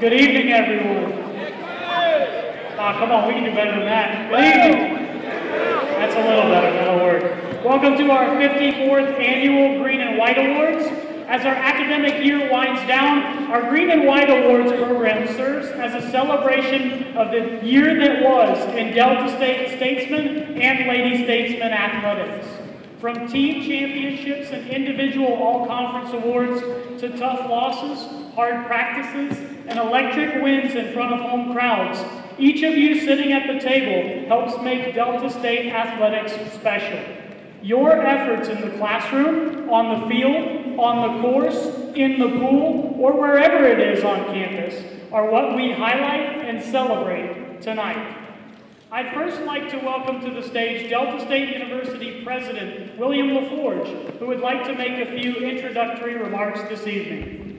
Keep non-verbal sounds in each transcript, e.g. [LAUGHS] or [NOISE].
Good evening, everyone. Ah, come on, we can do better than that. Good evening. That's a little better, that'll work. Welcome to our 54th Annual Green and White Awards. As our academic year winds down, our Green and White Awards program serves as a celebration of the year that was in Delta State statesmen and Lady Statesmen athletics. From team championships and individual all-conference awards to tough losses, hard practices, and electric wins in front of home crowds, each of you sitting at the table helps make Delta State athletics special. Your efforts in the classroom, on the field, on the course, in the pool, or wherever it is on campus are what we highlight and celebrate tonight. I'd first like to welcome to the stage Delta State University President William LaForge, who would like to make a few introductory remarks this evening.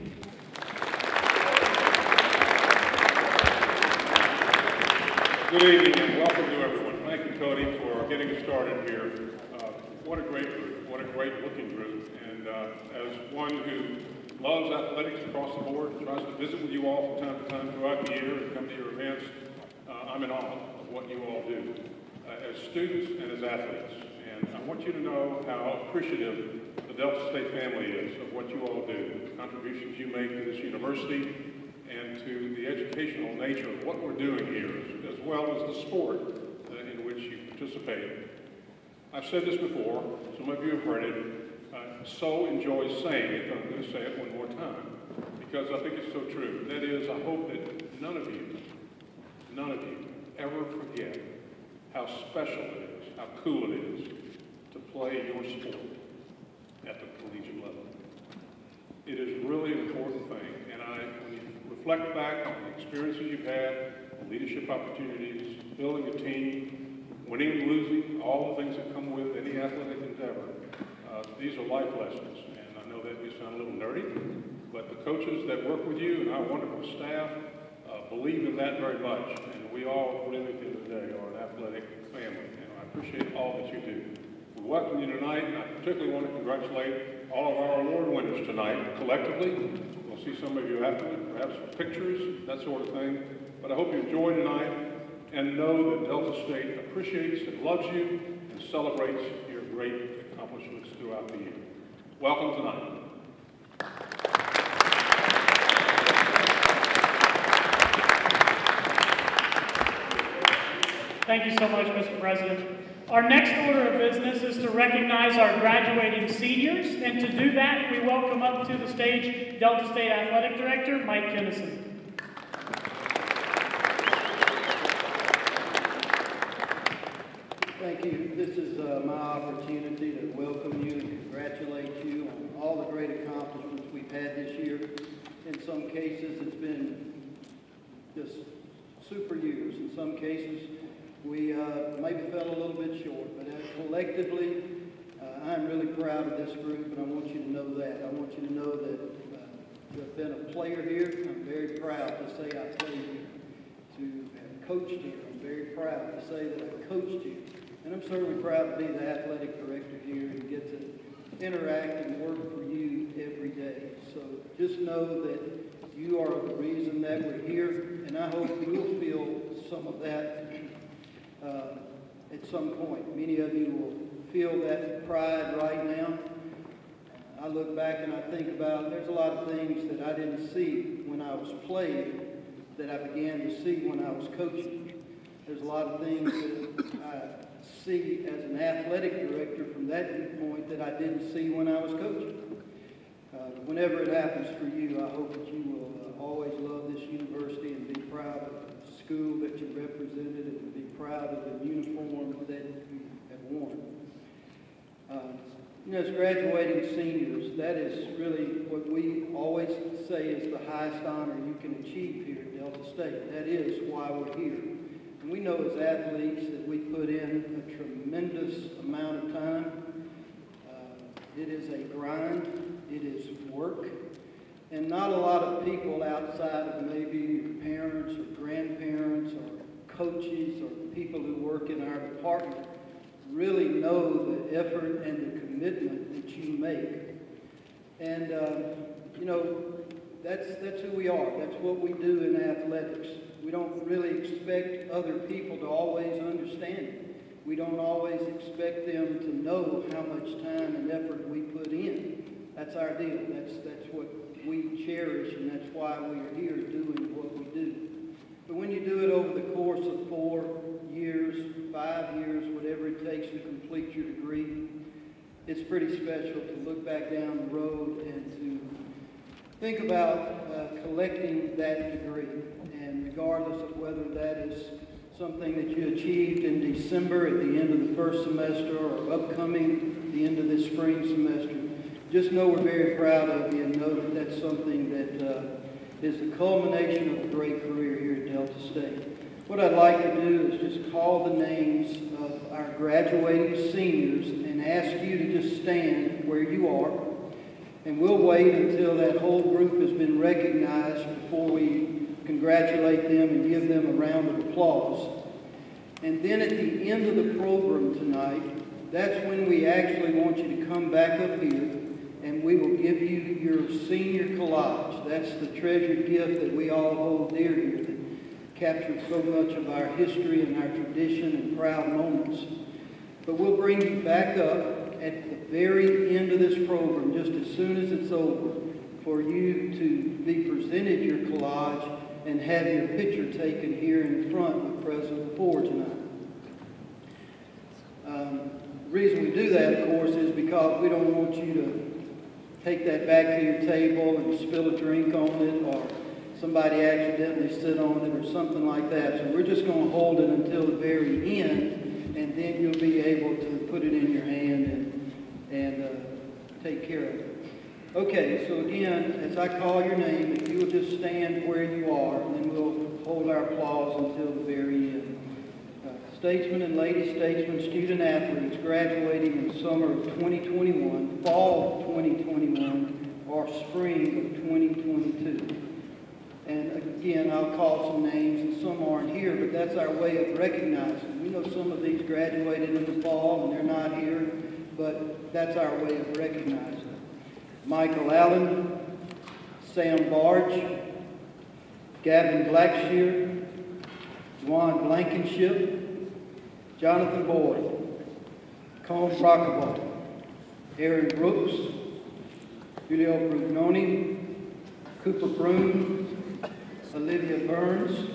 Good evening and welcome to everyone. Thank you, Cody, for getting us started here. Uh, what a great group, what a great looking group. And uh, as one who loves athletics across the board, and tries to visit with you all from time to time throughout the year and come to your events, uh, I'm in awe of what you all do uh, as students and as athletes. And I want you to know how appreciative the Delta State family is of what you all do, the contributions you make to this university, and to the educational nature of what we're doing here, as, well as the sport uh, in which you participate. I've said this before, some of you have heard it, I so enjoy saying it, I'm going to say it one more time, because I think it's so true. That is, I hope that none of you, none of you, ever forget how special it is, how cool it is to play your sport at the collegiate level. It is really an important thing, and I, reflect back on the experiences you've had, leadership opportunities, building a team, winning and losing, all the things that come with any athletic endeavor, uh, these are life lessons. And I know that may sound a little nerdy, but the coaches that work with you and our wonderful staff uh, believe in that very much. And we all, at the end of the day, are an athletic family. And I appreciate all that you do. We welcome you tonight, and I particularly want to congratulate all of our award winners tonight collectively. We'll see some of you afterward, perhaps pictures, that sort of thing. But I hope you enjoy tonight and know that Delta State appreciates and loves you and celebrates your great accomplishments throughout the year. Welcome tonight. Thank you so much, Mr. President. Our next order of business is to recognize our graduating seniors, and to do that, we welcome up to the stage Delta State Athletic Director Mike Kinnison. Thank you. This is uh, my opportunity to welcome you and congratulate you on all the great accomplishments we've had this year. In some cases, it's been just super years. In some cases, we uh, maybe fell a little bit short, but collectively, uh, I'm really proud of this group, and I want you to know that. I want you to know that uh, to have been a player here, I'm very proud to say I played here. To have coached here, I'm very proud to say that I coached here. And I'm certainly proud to be the athletic director here and get to interact and work for you every day. So just know that you are the reason that we're here, and I hope you'll feel some of that uh, at some point. Many of you will feel that pride right now. I look back and I think about there's a lot of things that I didn't see when I was playing that I began to see when I was coaching. There's a lot of things that I see as an athletic director from that viewpoint that I didn't see when I was coaching. Uh, whenever it happens for you, I hope that you will uh, always love this university and be proud of the school that you represented and proud of the uniform that you have worn. Uh, you know, as graduating seniors, that is really what we always say is the highest honor you can achieve here at Delta State. That is why we're here. And we know as athletes that we put in a tremendous amount of time. Uh, it is a grind. It is work. And not a lot of people outside of maybe your parents or grandparents or coaches or people who work in our department really know the effort and the commitment that you make. And, uh, you know, that's, that's who we are. That's what we do in athletics. We don't really expect other people to always understand it. We don't always expect them to know how much time and effort we put in. That's our deal. That's, that's what we cherish, and that's why we are here doing. But when you do it over the course of four years, five years, whatever it takes to complete your degree, it's pretty special to look back down the road and to think about uh, collecting that degree. And regardless of whether that is something that you achieved in December at the end of the first semester or upcoming the end of this spring semester, just know we're very proud of you and know that that's something that uh, is the culmination of a great career here at Delta State. What I'd like to do is just call the names of our graduating seniors and ask you to just stand where you are. And we'll wait until that whole group has been recognized before we congratulate them and give them a round of applause. And then at the end of the program tonight, that's when we actually want you to come back up here and we will give you your senior collage. That's the treasured gift that we all hold dear here that captures so much of our history and our tradition and proud moments. But we'll bring you back up at the very end of this program, just as soon as it's over, for you to be presented your collage and have your picture taken here in front with President Ford tonight. Um, the reason we do that, of course, is because we don't want you to take that back to your table and spill a drink on it or somebody accidentally sit on it or something like that. So we're just going to hold it until the very end and then you'll be able to put it in your hand and, and uh, take care of it. Okay, so again, as I call your name, if you will just stand where you are, and then we'll hold our applause until the very end. Statesmen and lady statesmen, student athletes graduating in summer of 2021, fall of 2021, or spring of 2022. And again, I'll call some names, and some aren't here, but that's our way of recognizing. We know some of these graduated in the fall, and they're not here, but that's our way of recognizing. Michael Allen, Sam Barge, Gavin Blackshear, Juan Blankenship, Jonathan Boyd, Cone Rockaball, Aaron Brooks, Julio Brugnoni, Cooper Broom, Olivia Burns,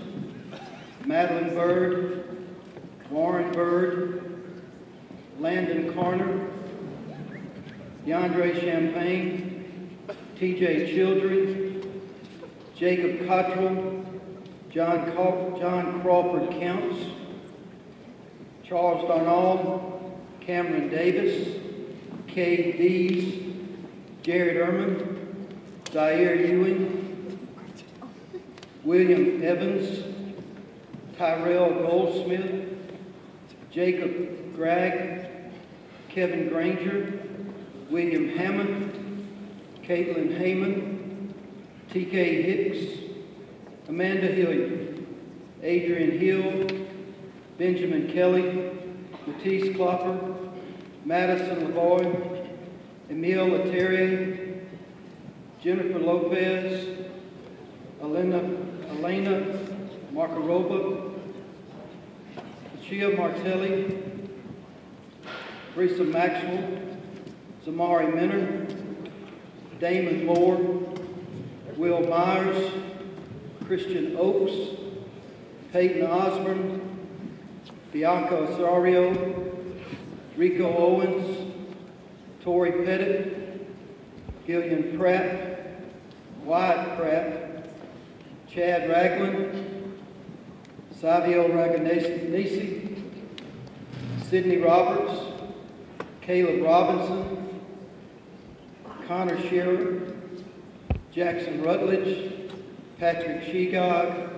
Madeline Bird, Warren Bird, Landon Carner, DeAndre Champagne, TJ Childry, Jacob Cottrell, John, John Crawford Counts, Charles Darnall, Cameron Davis, Kay Dees, Jared Ehrman, Zaire Ewing, William Evans, Tyrell Goldsmith, Jacob Gregg, Kevin Granger, William Hammond, Caitlin Heyman, T.K. Hicks, Amanda Hilliard, Adrian Hill, Benjamin Kelly, Matisse Klopper, Madison Lavoy, Emil Leterrier, Jennifer Lopez, Elena, Elena Markarova, Chia Martelli, Brisa Maxwell, Zamari Minner, Damon Moore, Will Myers, Christian Oaks, Peyton Osborne, Bianca Osorio, Rico Owens, Tori Pettit, Gillian Pratt, Wyatt Pratt, Chad Ragland, Savio Raganesi, Sydney Roberts, Caleb Robinson, Connor Shearer, Jackson Rutledge, Patrick Shegog,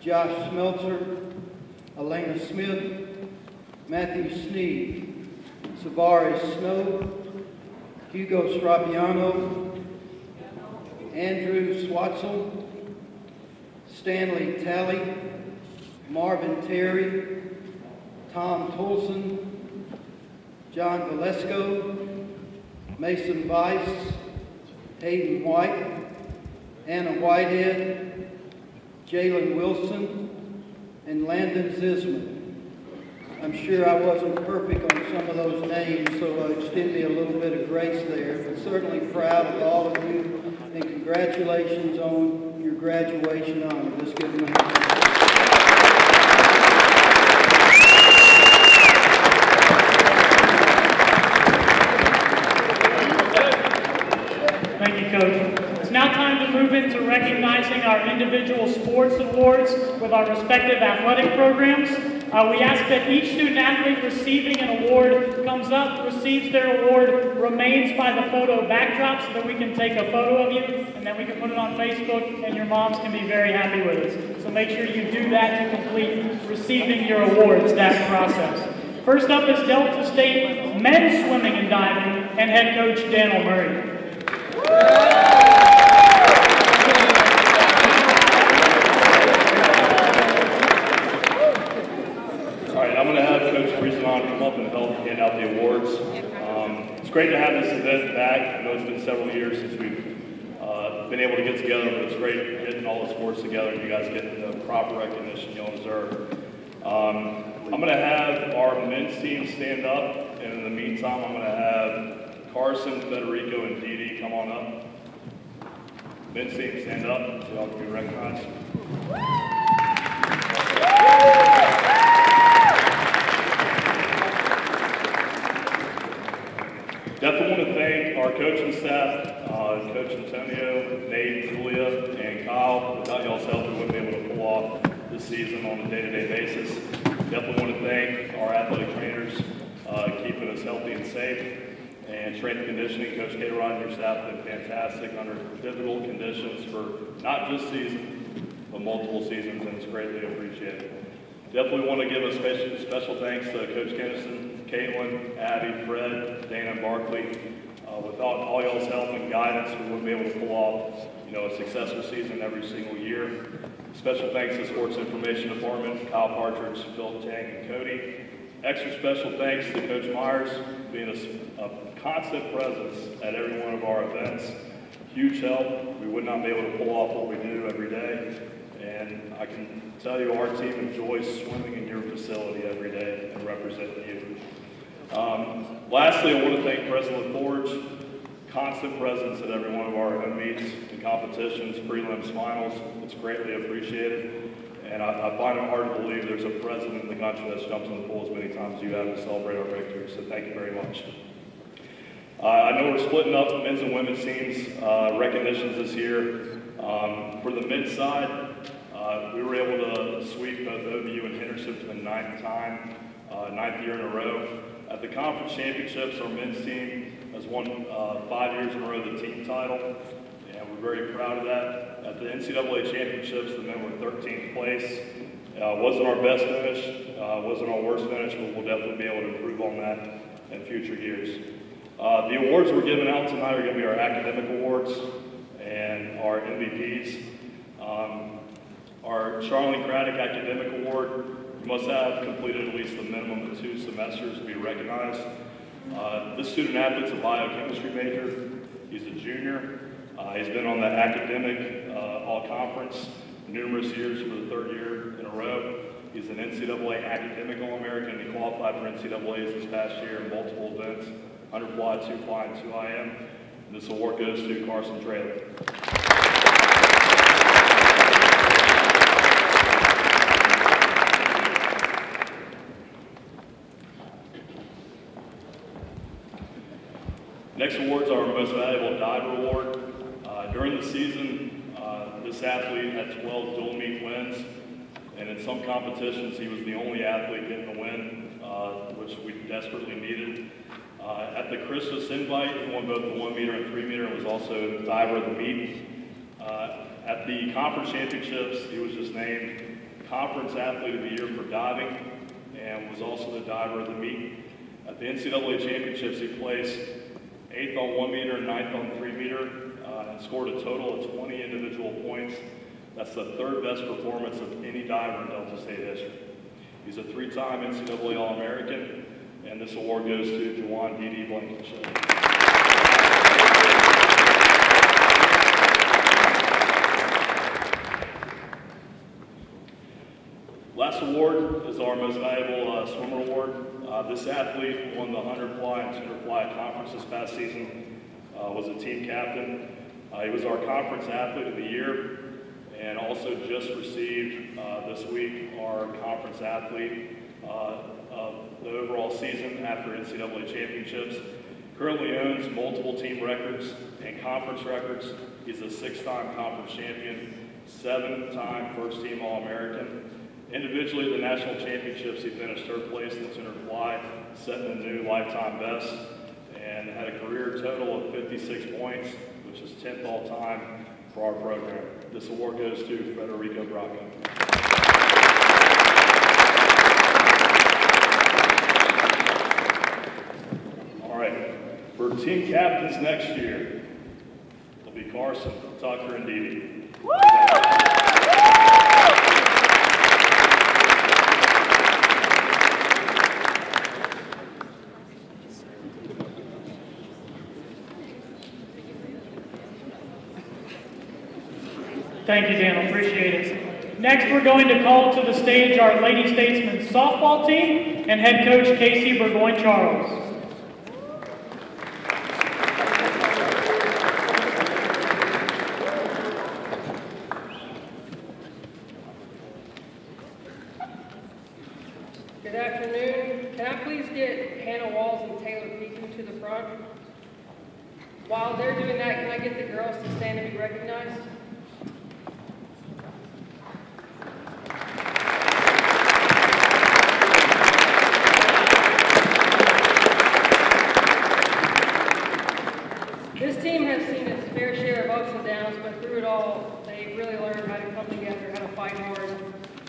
Josh Smeltzer, Elena Smith, Matthew Sneed, Savaris Snow, Hugo Strapiano, Andrew Swatzel, Stanley Talley, Marvin Terry, Tom Tolson, John Valesco, Mason Weiss, Hayden White, Anna Whitehead, Jalen Wilson, and Landon Zisman. I'm sure I wasn't perfect on some of those names, so uh, extend me a little bit of grace there, but certainly proud of all of you, and congratulations on your graduation honor. Let's give them a hand. Thank you, Coach. It's now to recognizing our individual sports awards with our respective athletic programs. Uh, we ask that each student athlete receiving an award comes up, receives their award, remains by the photo backdrop so that we can take a photo of you, and then we can put it on Facebook, and your moms can be very happy with us. So make sure you do that to complete receiving your awards, that process. First up is Delta State men's swimming and diving, and head coach Daniel Murray. All right, I'm going to have Coach Friesman come up and help hand out the awards. Um, it's great to have this event back. I know it's been several years since we've uh, been able to get together, but it's great getting all the sports together and you guys getting the proper recognition you all deserve. Um, I'm going to have our men's team stand up, and in the meantime, I'm going to have Carson, Federico, and Dee Dee come on up. Men's team stand up so y'all can be recognized. Coaching staff, uh, Coach Antonio, Nate, Julia, and Kyle. Without y'all's help, we wouldn't be able to pull off this season on a day-to-day basis. Definitely want to thank our athletic trainers, uh, keeping us healthy and safe. And strength and conditioning, Coach K. Your staff have been fantastic under difficult conditions for not just season, but multiple seasons, and it's greatly appreciated. Definitely want to give a special, special thanks to Coach Kinnison, Caitlin, Abby, Fred, Dana, Barkley. Uh, without all y'all's help and guidance, we wouldn't be able to pull off, you know, a successful season every single year. Special thanks to Sports Information Department, Kyle Partridge, Phil Tang, and Cody. Extra special thanks to Coach Myers, being a constant presence at every one of our events. Huge help. We would not be able to pull off what we do every day. And I can tell you, our team enjoys swimming in your facility every day and representing you. Um, lastly, I want to thank President LaForge, constant presence at every one of our meets and competitions, prelims, finals. It's greatly appreciated. And I, I find it hard to believe there's a president in the country that's jumped in the pool as many times as you have to celebrate our victory. So thank you very much. Uh, I know we're splitting up men's and women's teams, uh, recognitions this year. Um, for the men's side, uh, we were able to sweep both OVU and Henderson for the ninth time, uh, ninth year in a row. At the conference championships, our men's team has won uh, five years in a row the team title, and we're very proud of that. At the NCAA championships, the men were 13th place. Uh, wasn't our best finish, uh, wasn't our worst finish, but we'll definitely be able to improve on that in future years. Uh, the awards we're giving out tonight are going to be our academic awards and our MVPs. Um, our Charlene Craddock Academic Award, must have completed at least the minimum of two semesters to be recognized. Uh, this student athlete's a biochemistry major. He's a junior. Uh, he's been on the academic uh, all-conference numerous years for the third year in a row. He's an NCAA academic All-American. He qualified for NCAA's this past year in multiple events, 100 fly, 2 fly, and 2 IM. And this award goes to Carson Traylor. Next award's are our Most Valuable Diver Award. Uh, during the season, uh, this athlete had 12 dual meet wins, and in some competitions, he was the only athlete getting a win, uh, which we desperately needed. Uh, at the Christmas invite, he won both the one meter and three meter, and was also diver of the meet. Uh, at the conference championships, he was just named Conference Athlete of the Year for diving, and was also the diver of the meet. At the NCAA championships, he placed eighth on one meter and ninth on three meter, uh, and scored a total of 20 individual points. That's the third best performance of any diver in Delta State history. He's a three-time NCAA All-American, and this award goes to Juwan D.D. Blankenship. Last award is our most valuable uh, swimmer award. Uh, this athlete won the 100 fly and 200 fly conference this past season, uh, was a team captain. Uh, he was our conference athlete of the year and also just received uh, this week our conference athlete uh, of the overall season after NCAA championships. Currently owns multiple team records and conference records. He's a six-time conference champion, seven-time first-team All-American. Individually, the national championships, he finished third place in the 200 fly, setting a new lifetime best, and had a career total of 56 points, which is 10th all-time for our program. This award goes to Federico Bracco. All right, for team captains next year, it'll be Carson, Tucker, and Dee Dee. Thank you, Dan. Appreciate it. Next, we're going to call to the stage our Lady Statesmen softball team and head coach Casey Burgoyne Charles. Good afternoon. Can I please get Hannah Walls and Taylor Pekin to the front? While they're doing that, can I get the girls to stand and be recognized? This team has seen its fair share of ups and downs, but through it all, they really learned how to come together, how to fight hard,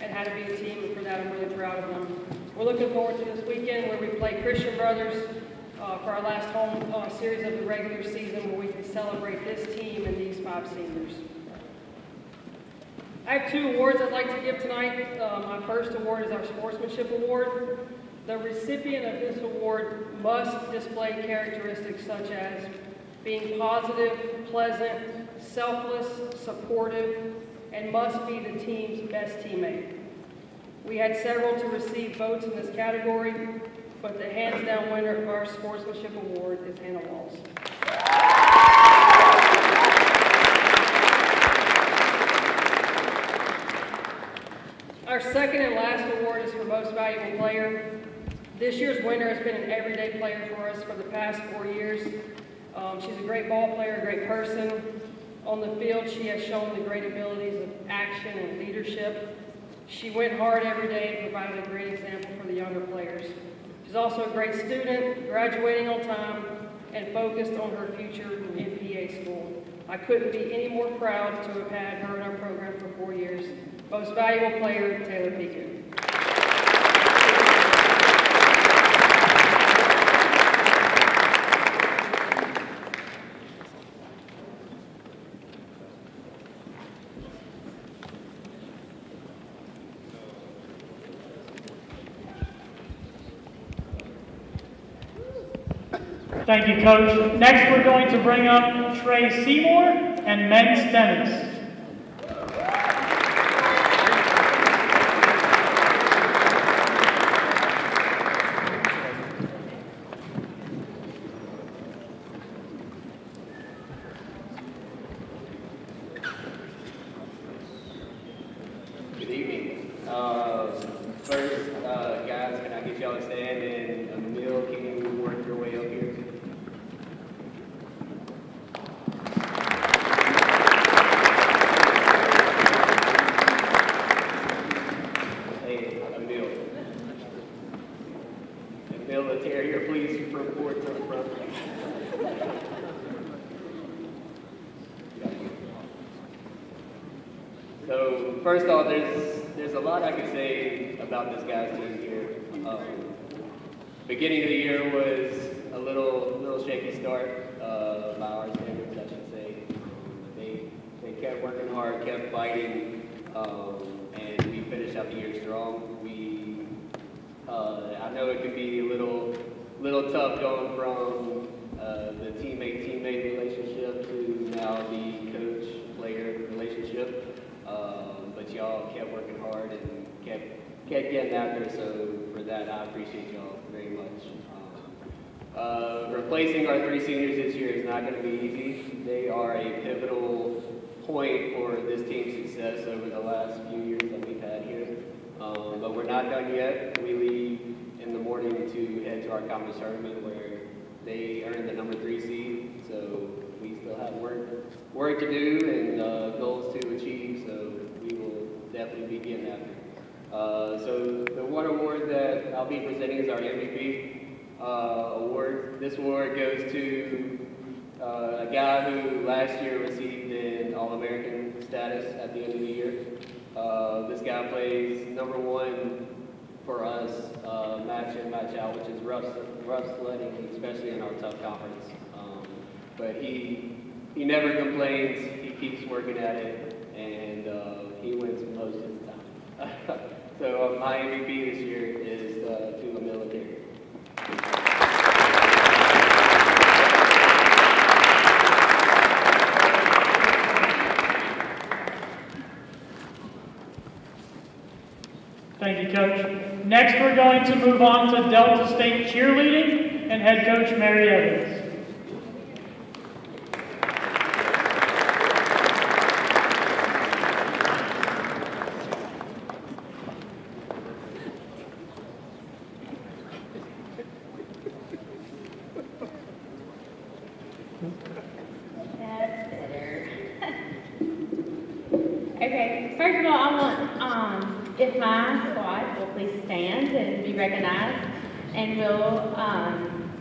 and how to be a team, and for that, I'm really proud of them. We're looking forward to this weekend where we play Christian Brothers uh, for our last home uh, series of the regular season, where we can celebrate this team and these five seniors. I have two awards I'd like to give tonight. Uh, my first award is our Sportsmanship Award. The recipient of this award must display characteristics such as being positive, pleasant, selfless, supportive, and must be the team's best teammate. We had several to receive votes in this category, but the hands-down winner of our Sportsmanship Award is Hannah Walls. Our second and last award is for Most Valuable Player. This year's winner has been an everyday player for us for the past four years. Um, she's a great ball player, a great person. On the field, she has shown the great abilities of action and leadership. She went hard every day and provided a great example for the younger players. She's also a great student, graduating on time, and focused on her future in PA school. I couldn't be any more proud to have had her in our program for four years. Most valuable player, Taylor Pekin. Thank you, Coach. Next, we're going to bring up Trey Seymour and men's tennis. Getting Uh, so the one award that I'll be presenting is our MVP uh, award. This award goes to uh, a guy who last year received an All-American status at the end of the year. Uh, this guy plays number one for us, uh, match in, match out, which is rough, rough sledding, especially in our tough conference. Um, but he he never complains. He keeps working at it, and uh, he wins most of. [LAUGHS] so uh, my MVP this year is uh, Tula Military. Thank you, Coach. Next, we're going to move on to Delta State cheerleading and head coach Mary Evans. That's better. okay, first of all, I want, um, if my squad will please stand and be recognized, and will, um,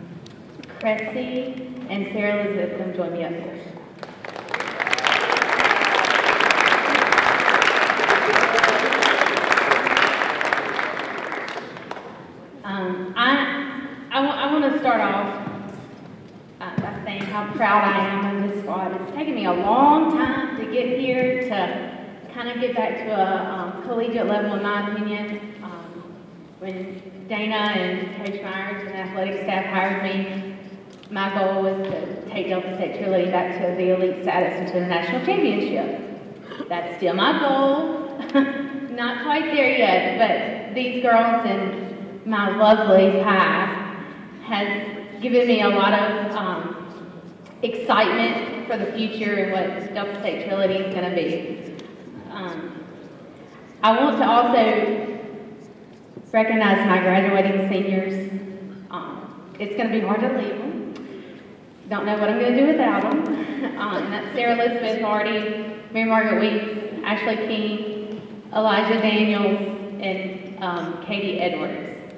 Cressy and Sarah Elizabeth come join me up here. Um, I, I want to start off uh, by saying how proud I am of this squad. It's taken me a long time to get here to kind of get back to a um, collegiate level, in my opinion. Um, when Dana and Coach Myers and the athletic staff hired me, my goal was to take Delta State cheerleading back to the elite status and to the national championship. Still my goal. [LAUGHS] Not quite there yet, but these girls and my lovely Hive has given me a lot of um, excitement for the future and what Delta State cheerleading is going to be. Um, I want to also recognize my graduating seniors. Um, it's going to be hard to leave them. Don't know what I'm going to do without them. [LAUGHS] Um, and that's Sarah Elizabeth Hardy, Mary Margaret Weeks, Ashley King, Elijah Daniels, and um, Katie Edwards.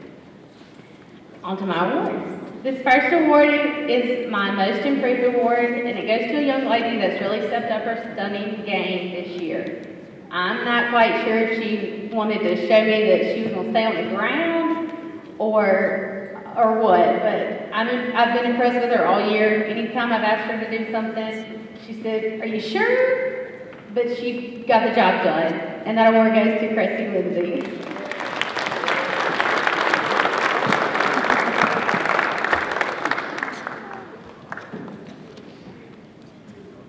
On to my awards. This first award is my Most Improved Award, and it goes to a young lady that's really stepped up her stunning game this year. I'm not quite sure if she wanted to show me that she was going to stay on the ground or or what, but I'm, I've been impressed with her all year. Anytime I've asked her to do something, she said, are you sure? But she got the job done, and that award goes to Christy Lindsay.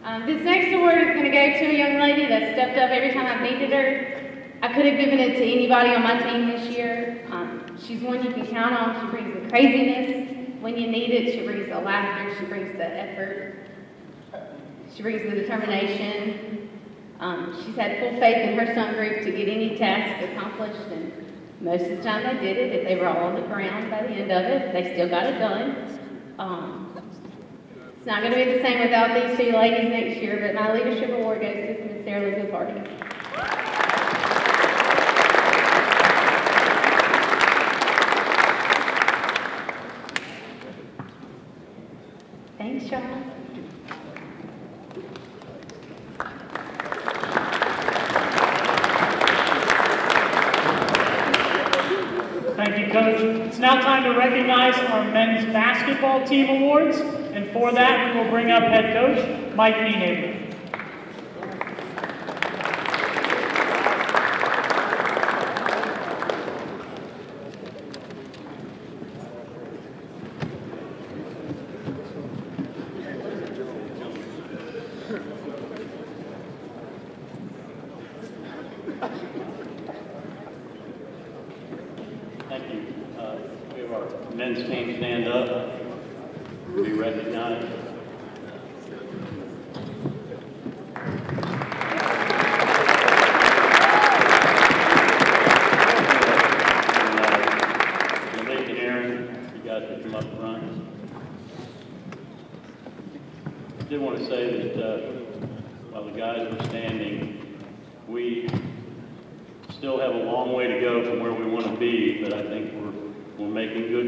Um, this next award is going to go to a young lady that stepped up every time I've needed her. I could have given it to anybody on my team this year. Um, she's one you can count on. She brings the craziness when you need it. She brings the laughter. She brings the effort. She brings the determination. Um, she's had full faith in her stunt group to get any task accomplished, and most of the time they did it. If they were all on the ground by the end of it, they still got it done. Um, it's not going to be the same without these two ladies next year, but my leadership award goes to Ms. Sarah Elizabeth Hardy. Thanks, Sean. Thank you, Coach. It's now time to recognize our men's basketball team awards, and for that, we will bring up head coach Mike Nienaber.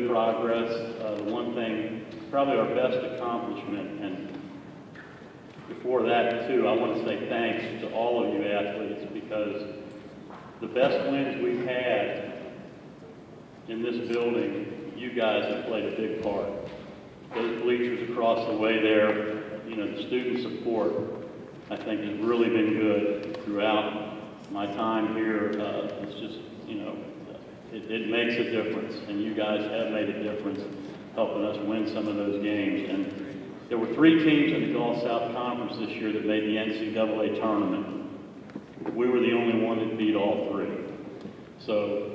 Progress. Uh, the one thing, probably our best accomplishment, and before that too, I want to say thanks to all of you athletes because the best wins we've had in this building, you guys have played a big part. Those bleachers across the way there, you know, the student support, I think has really been good throughout my time here. Uh, it's just, you know, it, it makes a difference, and you guys have made a difference helping us win some of those games. And there were three teams in the Gulf South Conference this year that made the NCAA tournament. We were the only one that beat all three. So,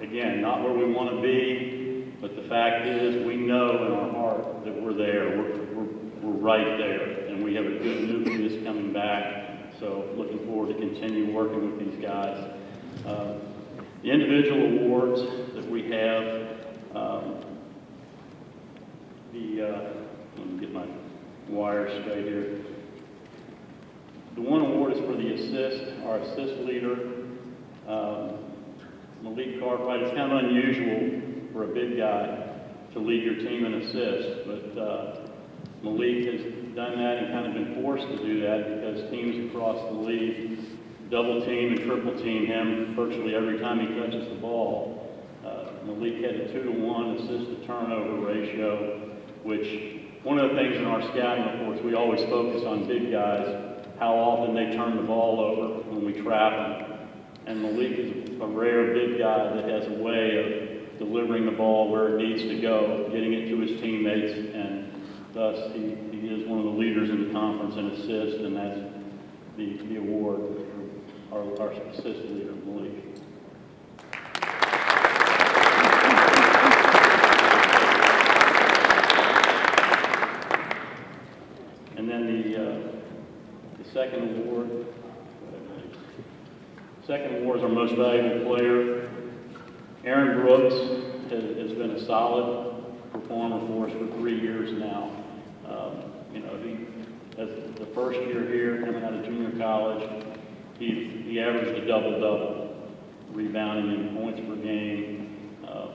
again, not where we want to be, but the fact is, we know in our heart that we're there. We're, we're, we're right there, and we have a good nucleus coming back. So, looking forward to continue working with these guys. Uh, the individual awards that we have, um, the, uh, let me get my wires straight here. The one award is for the assist, our assist leader, um, Malik Cartwright. It's kind of unusual for a big guy to lead your team in assists, but uh, Malik has done that and kind of been forced to do that because teams across the league double team and triple team him virtually every time he touches the ball. Uh, Malik had a two to one assist to turnover ratio, which one of the things in our scouting reports, we always focus on big guys, how often they turn the ball over when we trap them. And Malik is a rare big guy that has a way of delivering the ball where it needs to go, getting it to his teammates, and thus he, he is one of the leaders in the conference in assists, and that's the, the award our, our assist leader, Malik. And then the, uh, the second award, second award is our most valuable player. Aaron Brooks has, has been a solid performer for us for three years now. Um, you know, he, as the first year here, coming out of junior college, he, he averaged a double-double, rebounding in points per game, uh,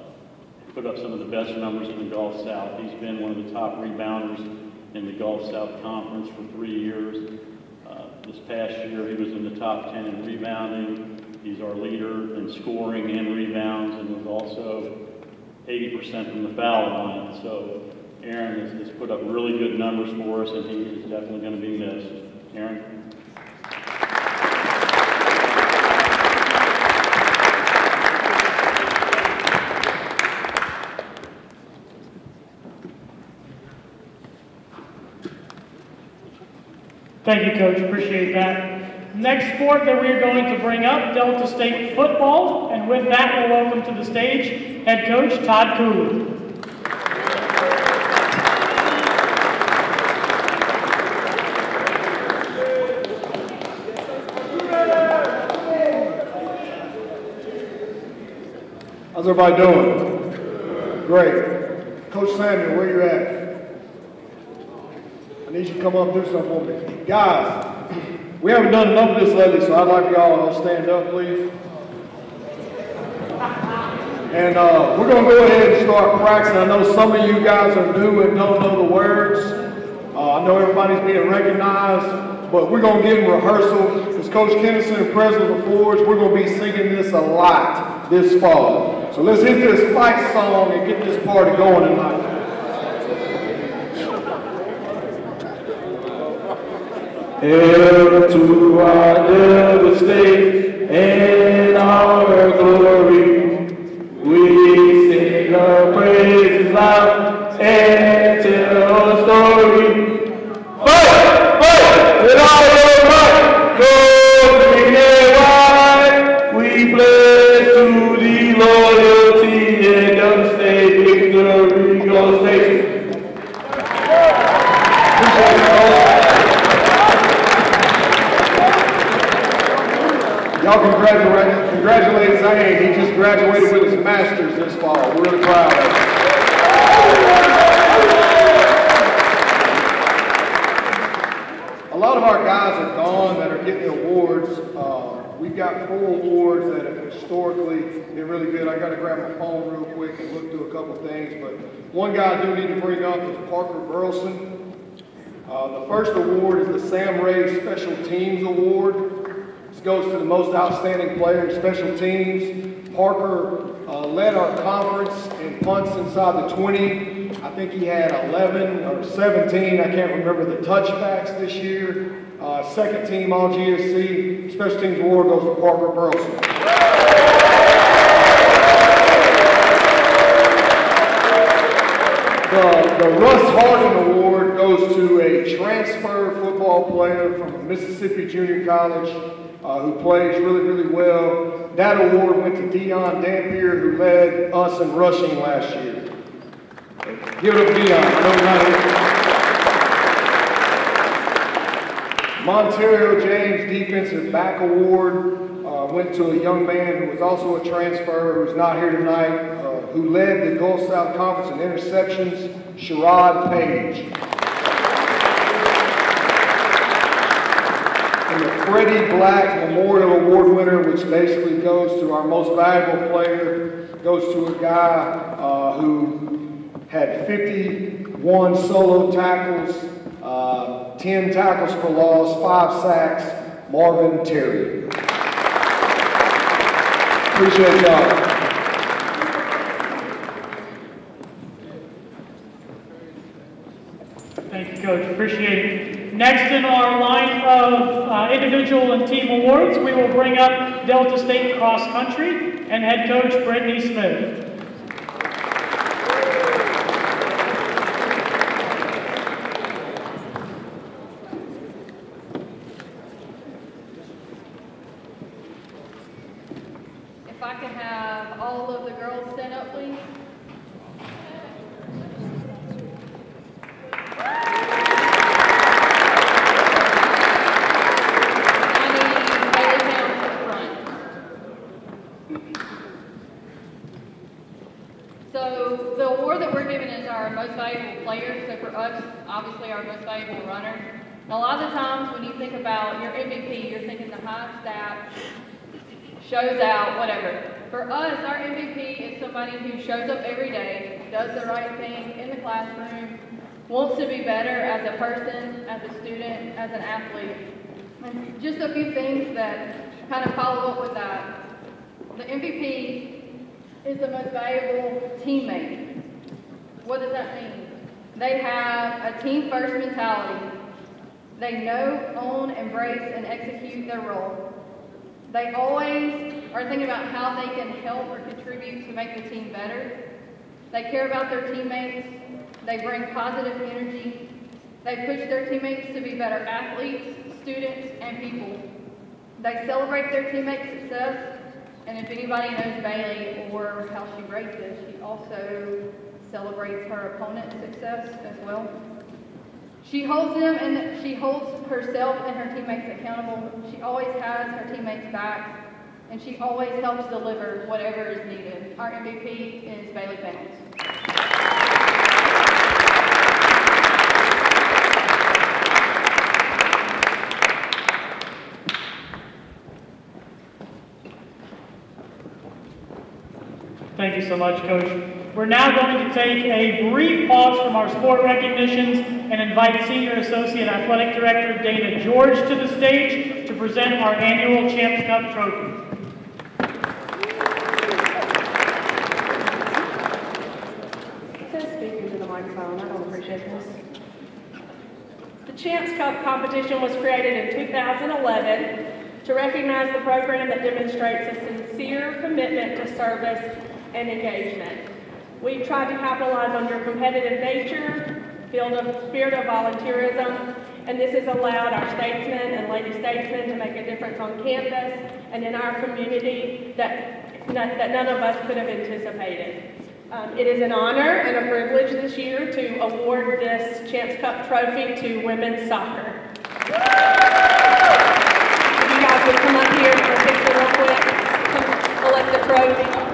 put up some of the best numbers in the Gulf South. He's been one of the top rebounders in the Gulf South Conference for three years. Uh, this past year, he was in the top 10 in rebounding. He's our leader in scoring and rebounds, and was also 80% from the foul line. So Aaron has, has put up really good numbers for us, and he is definitely going to be missed. Aaron? Thank you, Coach. Appreciate that. Next sport that we are going to bring up, Delta State football. And with that, we'll welcome to the stage head coach Todd Cooley. How's everybody doing? Great. Coach Samuel, where you at? You to come up and do something for me. Guys, we haven't done enough of this lately, so I'd like y'all to stand up, please. And uh, we're going to go ahead and start practicing. I know some of you guys are new and don't know the words. Uh, I know everybody's being recognized, but we're going to get in rehearsal. As Coach Kinnison, and president LaForge, we're going to be singing this a lot this fall. So let's hit this fight song and get this party going tonight. Hail to our Delta State and our glory. Graduated with his master's this fall. We're really proud of him. A lot of our guys are gone that are getting awards. Uh, we've got four awards that have historically been really good. I got to grab my phone real quick and look through a couple things, but one guy I do need to bring up is Parker Burleson. Uh, the first award is the Sam Ray Special Teams Award. This goes to the most outstanding player in special teams. Parker uh, led our conference in punts inside the 20. I think he had 11 or 17, I can't remember the touchbacks this year. Uh, second team all GSC. Special Teams Award goes to Parker Burleson. The, the Russ Harding Award goes to a transfer football player from Mississippi Junior College uh, who plays really, really well. That award went to Dion Dampier, who led us in rushing last year. Give it up, Dion. Monterio James Defensive Back Award uh, went to a young man who was also a transfer, who's not here tonight, uh, who led the Gulf South Conference in interceptions, Sherrod Page. And the Freddie Black Memorial Award winner, which basically goes to our most valuable player, goes to a guy uh, who had 51 solo tackles, uh, 10 tackles for loss, 5 sacks, Marvin Terry. Appreciate y'all. Thank you, Coach. Appreciate it. Next in our line of uh, individual and team awards, we will bring up Delta State Cross Country and head coach Brittany Smith. If I could have all of the girls stand up, please. I need Bailey Towns to the front. So the award that we're giving is our most valuable player. So for us, obviously our most valuable runner. And a lot of the times when you think about your MVP, you're thinking the high stats, shows out, whatever. For us, our MVP is somebody who shows up every day, does the right thing in the classroom, wants to be better as a person, as a student, as an athlete. And just a few things that kind of follow up with that. The MVP is the most valuable teammate. What does that mean? They have a team first mentality. They know, own, embrace, and execute their role. They always are thinking about how they can help or contribute to make the team better. They care about their teammates. They bring positive energy. They push their teammates to be better athletes, students, and people. They celebrate their teammates' success. And if anybody knows Bailey or how she races, she also celebrates her opponent's success as well. She holds them and she holds herself and her teammates accountable. She always has her teammates back, and she always helps deliver whatever is needed. Our MVP is Bailey Pounds. Thank you so much, Coach. We're now going to take a brief pause from our sport recognitions and invite Senior Associate Athletic Director Dana George to the stage to present our annual Champs Cup trophy. Says speak into the microphone, I don't appreciate this. The Champs Cup competition was created in 2011 to recognize the program that demonstrates a sincere commitment to service and engagement. We've tried to capitalize on your competitive nature, field of, spirit of volunteerism, and this has allowed our statesmen and lady statesmen to make a difference on campus and in our community that, that none of us could have anticipated. Um, it is an honor and a privilege this year to award this Champs Cup trophy to women's soccer. If you guys would come up here and take the real quick, collect the trophy.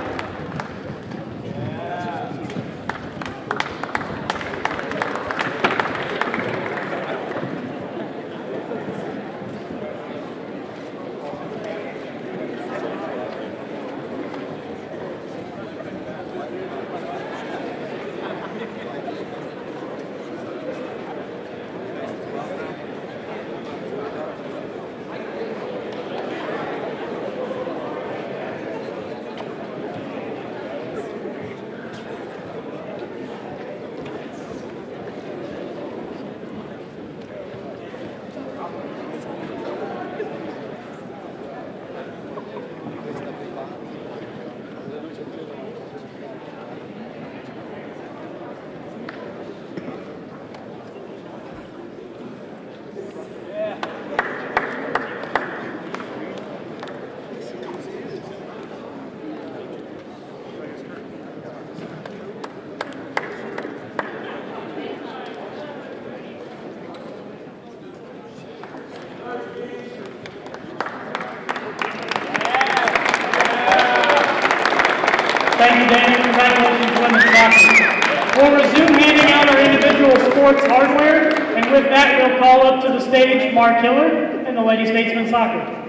Stage Mark Hiller and the Lady Statesman Soccer.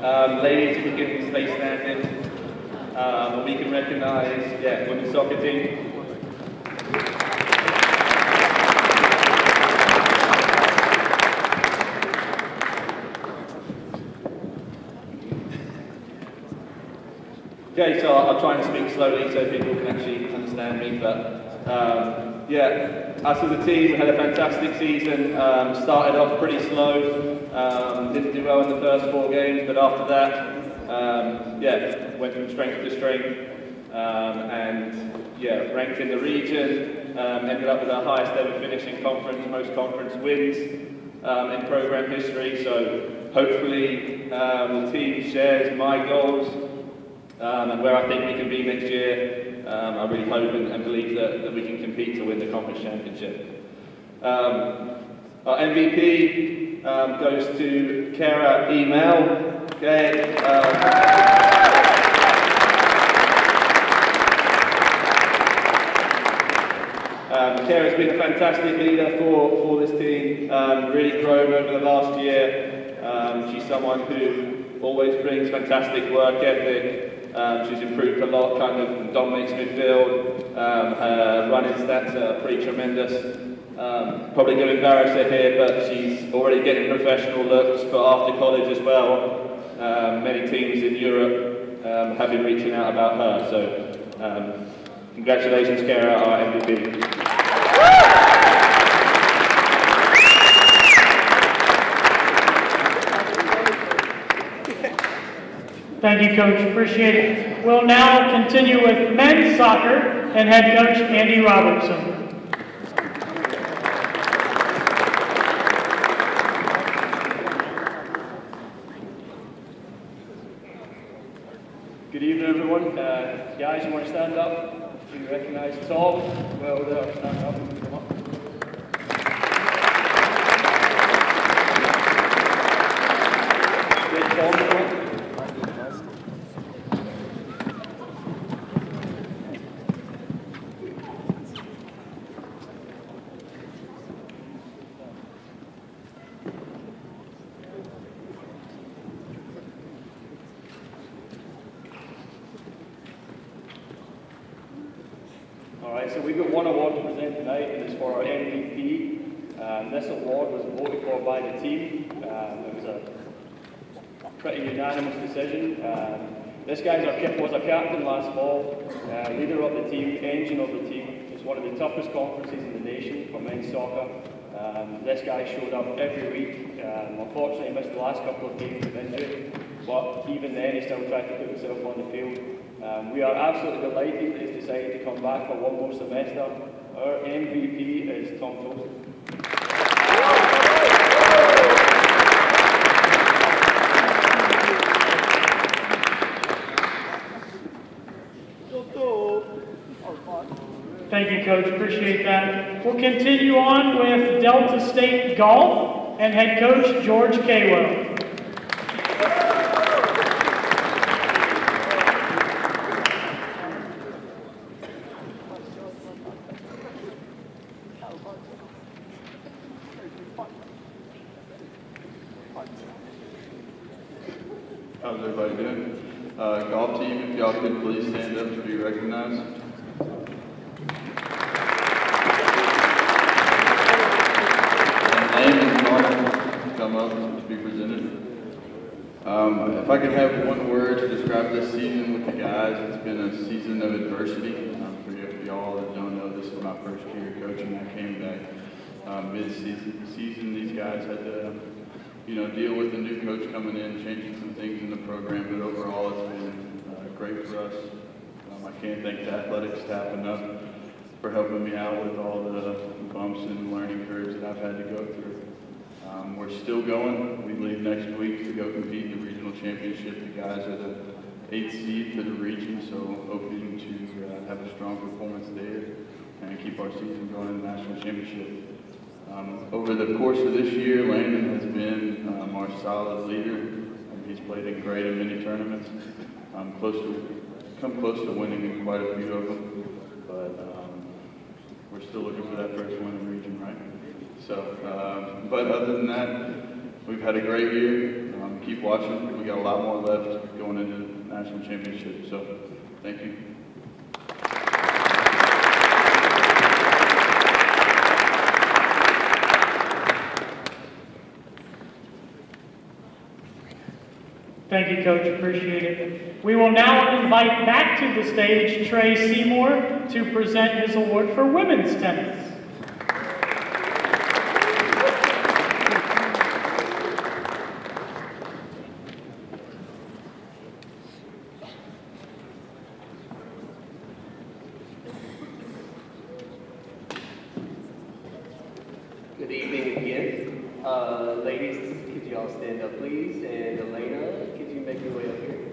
Um, ladies, if you can stay standing, um, and we can recognise, yeah, women's soccer team. Okay, so I'll, I'll try and speak slowly so people can actually understand me, but um, yeah, us as a team had a fantastic season, um, started off pretty slow, um, didn't do well in the first four games, but after that, um, yeah, went from strength to strength, um, and yeah, ranked in the region, um, ended up with our highest ever finish in conference, most conference wins um, in program history, so hopefully um, the team shares my goals um, and where I think we can be next year. Um, I really hope and, and believe that, that we can compete to win the conference championship. Um, our MVP goes to Kara Email. Okay. Um, Kara's been a fantastic leader for, for this team, um, really grown over the last year. Um, she's someone who always brings fantastic work ethic. Um, she's improved a lot, kind of dominates midfield. Um, her running stats are pretty tremendous. Um, probably going to embarrass her here, but she's already getting professional looks for after college as well. Um, many teams in Europe um, have been reaching out about her, so um, congratulations, Kara, our MVP. Thank you, Coach. Appreciate it. We'll now continue with men's soccer and head coach Andy Robertson. Good evening, everyone. Uh, guys, you want to stand up? Do you recognise Tom? Well, there, stand up. Come up. Great, Tom, come up. All right, so we've got one award to present tonight, and it's for our MVP. Um, this award was voted for by the team. Um, it was a pretty unanimous decision. Um, this guy's our, cap- was our captain last fall, uh, leader of the team, engine of the team. It's one of the toughest conferences in the nation for men's soccer. Um, this guy showed up every week. Um, unfortunately, he missed the last couple of games of injury, but even then, he still tried to put himself on the field. Um, we are absolutely delighted that he's decided to come back for one more semester. Our MVP is Tom Toast. Thank you, Coach. Appreciate that. We'll continue on with Delta State Golf and head coach George Caywell. How's everybody doing? Uh, golf team, if y'all could please stand up to be recognized. Um, if I could have one word to describe this season with the guys, it's been a season of adversity. Um, for y- y'all that don't know, this is my first year coaching. I came back um, mid-season. Season, these guys had to you know, deal with the new coach coming in, changing some things in the program, but overall it's been uh, great for us. Um, I can't thank the athletic staff enough for helping me out with all the bumps and learning curves that I've had to go through. Um, we're still going. We leave next week to go compete in the regional championship. The guys are the eighth seed for the region, so hoping to uh, have a strong performance there and keep our season going in the national championship. Um, over the course of this year, Landon has been um, our solid leader. He's played in great in many tournaments. Um, close to, come close to winning in quite a few of them, but um, we're still looking for that first win in the region, right? So, um, but other than that, we've had a great year. Um, keep watching. We got a lot more left going into the national championship. So, thank you. Thank you, Coach. Appreciate it. We will now invite back to the stage Trey Seymour to present his award for women's tennis. Good evening again. Uh, ladies, could you all stand up, please? And Elena, could you make your way up here?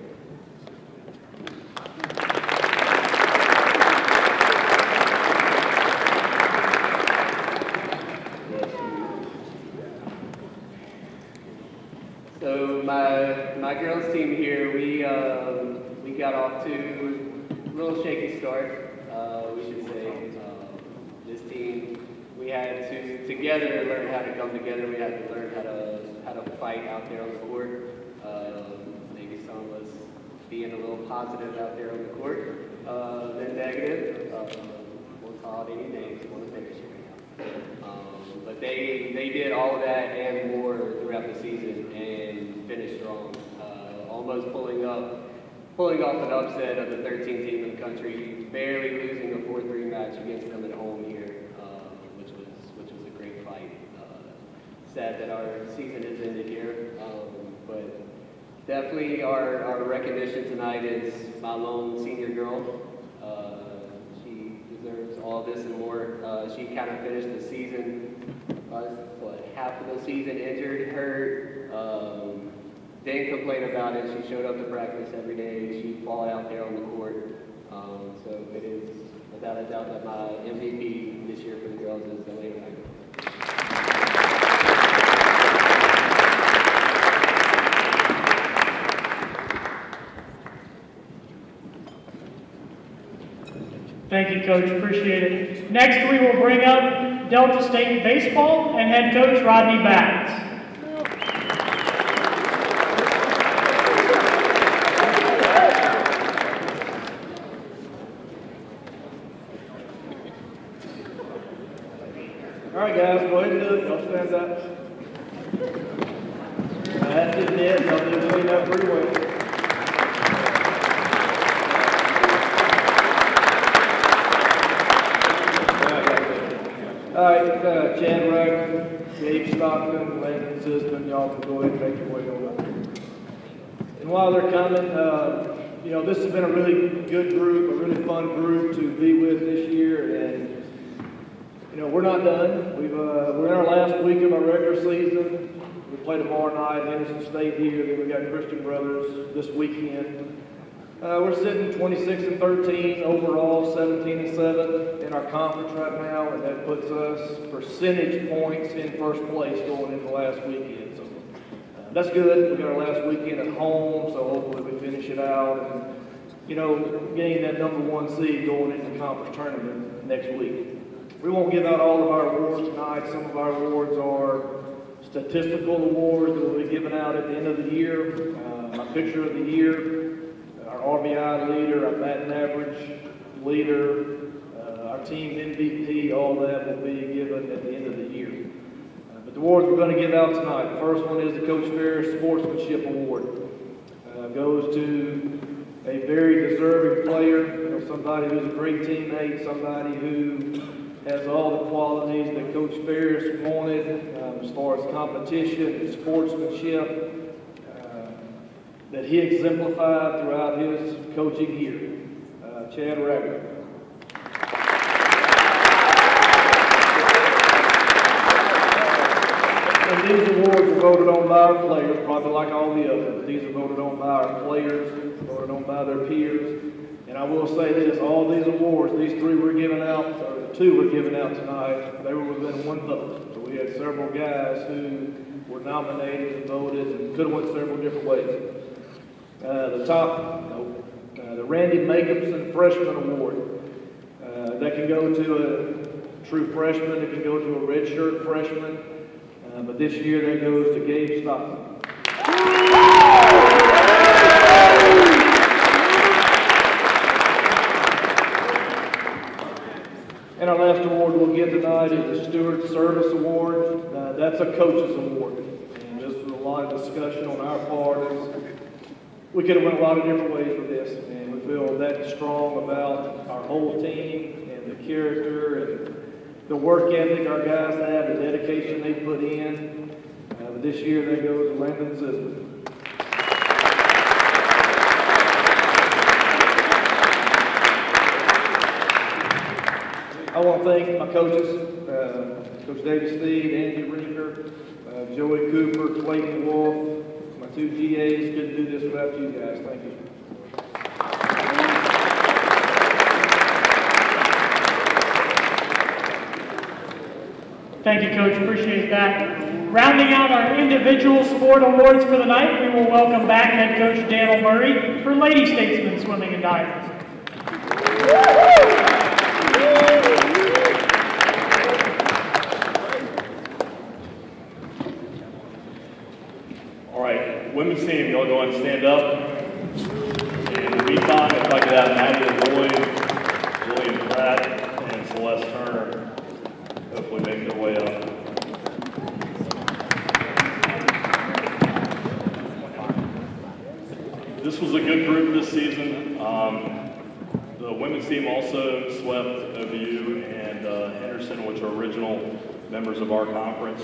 So my my girls team here, we um, we got off to a little shaky start, uh, we should say. Um, this team, we had to together learn how to come together. We had to learn how to how to fight out there on the court. Um, maybe some of us being a little positive out there on the court uh, than negative. Uh, won't call it any names. Want to finish it. Um, but they they did all of that and more throughout the season and finished strong, uh, almost pulling up, pulling off an upset of the 13th team in the country, barely losing a 4-3 match against them at home here, uh, which was which was a great fight. Uh, sad that our season has ended here, um, but definitely our, our recognition tonight is my lone senior girl. Uh, she deserves all this and more. Uh, she kind of finished the season, uh, what, half of the season injured, hurt. Um, didn't complain about it. She showed up to practice every day. She fought out there on the court. Um, so it is without a doubt that my MVP this year for the girls is Elena Wagner. Thank you, Coach. Appreciate it. Next, we will bring up Delta State Baseball and head coach Rodney Bass. All right, guys, go ahead and do it. Y'all stand up. That's it, Ned. Y'all did clean up pretty well. All right, uh, Chad Wagner, Gabe Stockton, Landon Zisman, y'all can go ahead and make your way on up. And while they're coming, uh, you know, this has been a really good group, a really fun group to be with this year, and you know, we're not done. We've, uh, we're in our last week of our regular season. We play tomorrow night, Henderson State here, then we got Christian Brothers this weekend. Uh, we're sitting 26 and 13 overall, 17 and 7 in our conference right now, and that puts us percentage points in first place going into last weekend. So uh, that's good. We got our last weekend at home, so hopefully we finish it out and, you know, gain that number one seed going into the conference tournament next week. We won't give out all of our awards tonight. Some of our awards are statistical awards that will be given out at the end of the year. Uh, my picture of the year, our RBI leader, our batting average leader, our team MVP, all that will be given at the end of the year. Uh, but the awards we're going to give out tonight, the first one is the Coach Ferris Sportsmanship Award. Uh, goes to a very deserving player, you know, somebody who's a great teammate, somebody who has all the qualities that Coach Ferris wanted, um, as far as competition and sportsmanship uh, that he exemplified throughout his coaching year. Uh, Chad Rager. And these awards are voted on by our players, probably like all the others. These are voted on by our players, voted on by their peers. And I will say this, all these awards, these three we're giving out, or two we're giving out tonight, they were within one vote. So we had several guys who were nominated and voted and could have went several different ways. Uh, the top, uh, the Randy Jacobson Freshman Award. Uh, that can go to a true freshman, it can go to a redshirt freshman. Uh, but this year that goes to Gabe Stockton. And our last award we'll get tonight is the Steward Service Award. Uh, that's a coach's award. And this was a lot of discussion on our part. We could have went a lot of different ways with this, and we feel that strong about our whole team and the character and the work ethic our guys have, the dedication they put in. Uh, but this year that goes to Landon Zisman. I want to thank my coaches, uh, Coach David Steed, Andy Reeker, uh, Joey Cooper, Clayton Wolf, my two GAs. Couldn't do this without you guys. Thank you. Thank you, Coach. Appreciate that. Rounding out our individual sport awards for the night, we will welcome back head coach Daniel Murray for Lady Statesmen Swimming and Diving. All right, women's team, y'all go and stand up. Team also swept OVU and uh, Henderson, which are original members of our conference.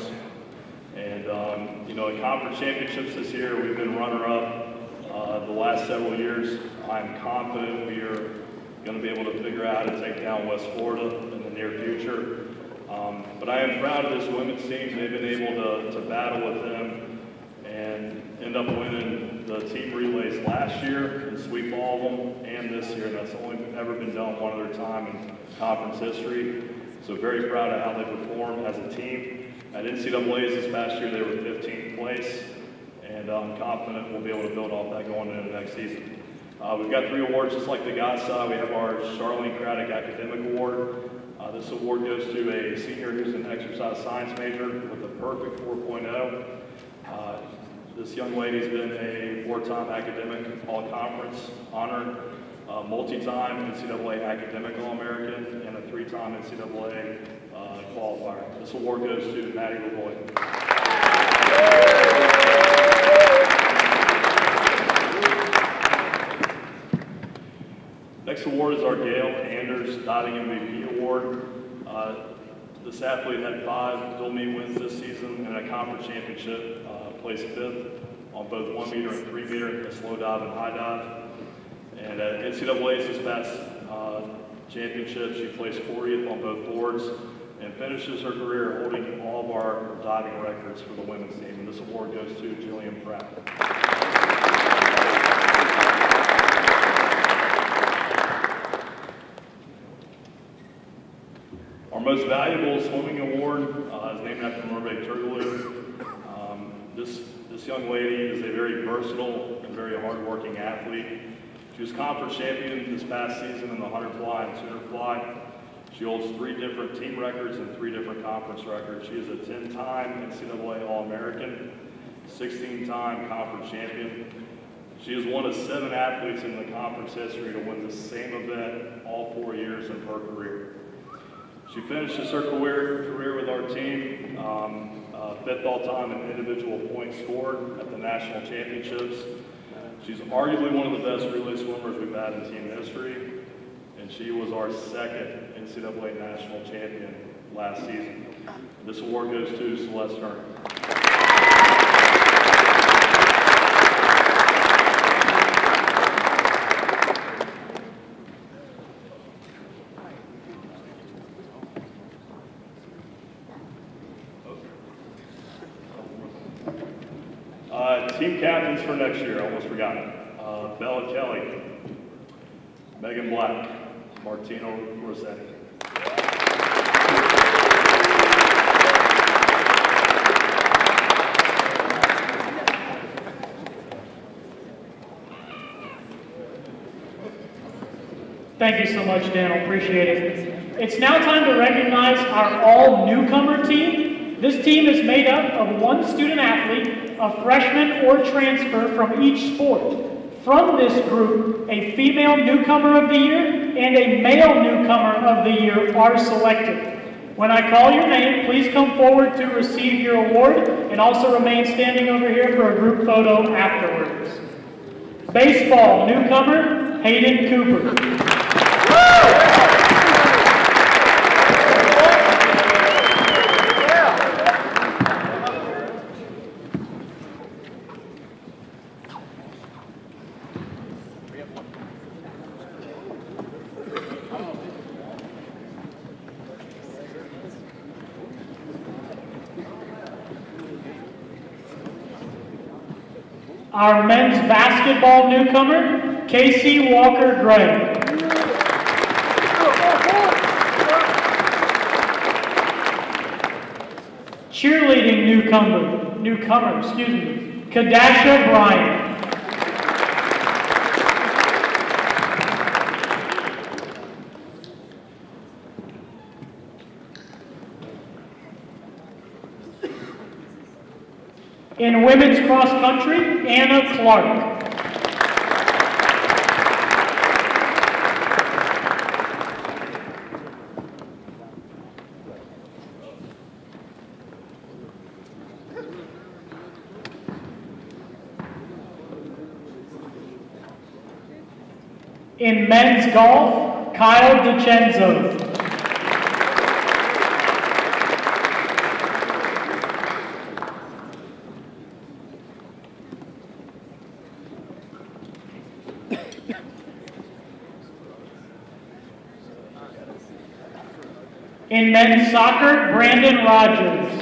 And, um, you know, in conference championships this year, we've been runner-up uh, the last several years. I'm confident we are going to be able to figure out to take down West Florida in the near future. Um, but I am proud of this women's team. They've been able to, to battle with them and end up winning the team relays last year and sweep all of them and this year. That's only ever been done one other time in conference history. So very proud of how they performed as a team. At NCAA's this past year, they were 15th place, and I'm confident we'll be able to build off that going into the next season. Uh, we've got three awards, just like the guys side. We have our Charlene Craddock Academic Award. Uh, this award goes to a senior who's an exercise science major with a perfect 4.0. Uh, this young lady's been a four-time academic all-conference honor, uh, multi-time NCAA academic All-American, and a three-time NCAA uh, qualifier. This award goes to Maddie LeBoy. Next award is our Gail Anders Diving MVP Award. Uh, this athlete had five dual meet wins this season and a conference championship, uh, placed fifth on both one meter and three meter, a slow dive and high dive. And at NCAA's this past uh, championship, she placed 40th on both boards and finishes her career holding all of our diving records for the women's team. And this award goes to Jillian Pratt. Our most valuable swimming award uh, is named after Mermaid Turgaloo. This, this young lady is a very versatile and very hardworking athlete. She was conference champion this past season in the 100 fly and 200 fly. She holds three different team records and three different conference records. She is a 10-time NCAA All-American, 16-time conference champion. She is one of seven athletes in the conference history to win the same event all four years of her career. She finishes her career, career with our team, um, fifth all-time in individual points scored at the national championships. She's arguably one of the best relay swimmers we've had in team history, and she was our second NCAA national champion last season. This award goes to Celeste Hearn. Uh, team captains for next year, almost forgot. Uh, Bella Kelly, Megan Black, Martino Rossetti. Thank you so much, Dan. I appreciate it. It's now time to recognize our all newcomer team. This team is made up of one student athlete, a freshman or transfer from each sport. From this group, a female newcomer of the year and a male newcomer of the year are selected. When I call your name, please come forward to receive your award and also remain standing over here for a group photo afterwards. Baseball newcomer, Hayden Cooper. Our men's basketball newcomer, Casey Walker Gray. Cheerleading newcomer, newcomer, excuse me, Kadasha Bryant. In women's cross country, Anna Clark. In men's golf, Kyle DiCenzo. In men's soccer, Brandon Rogers.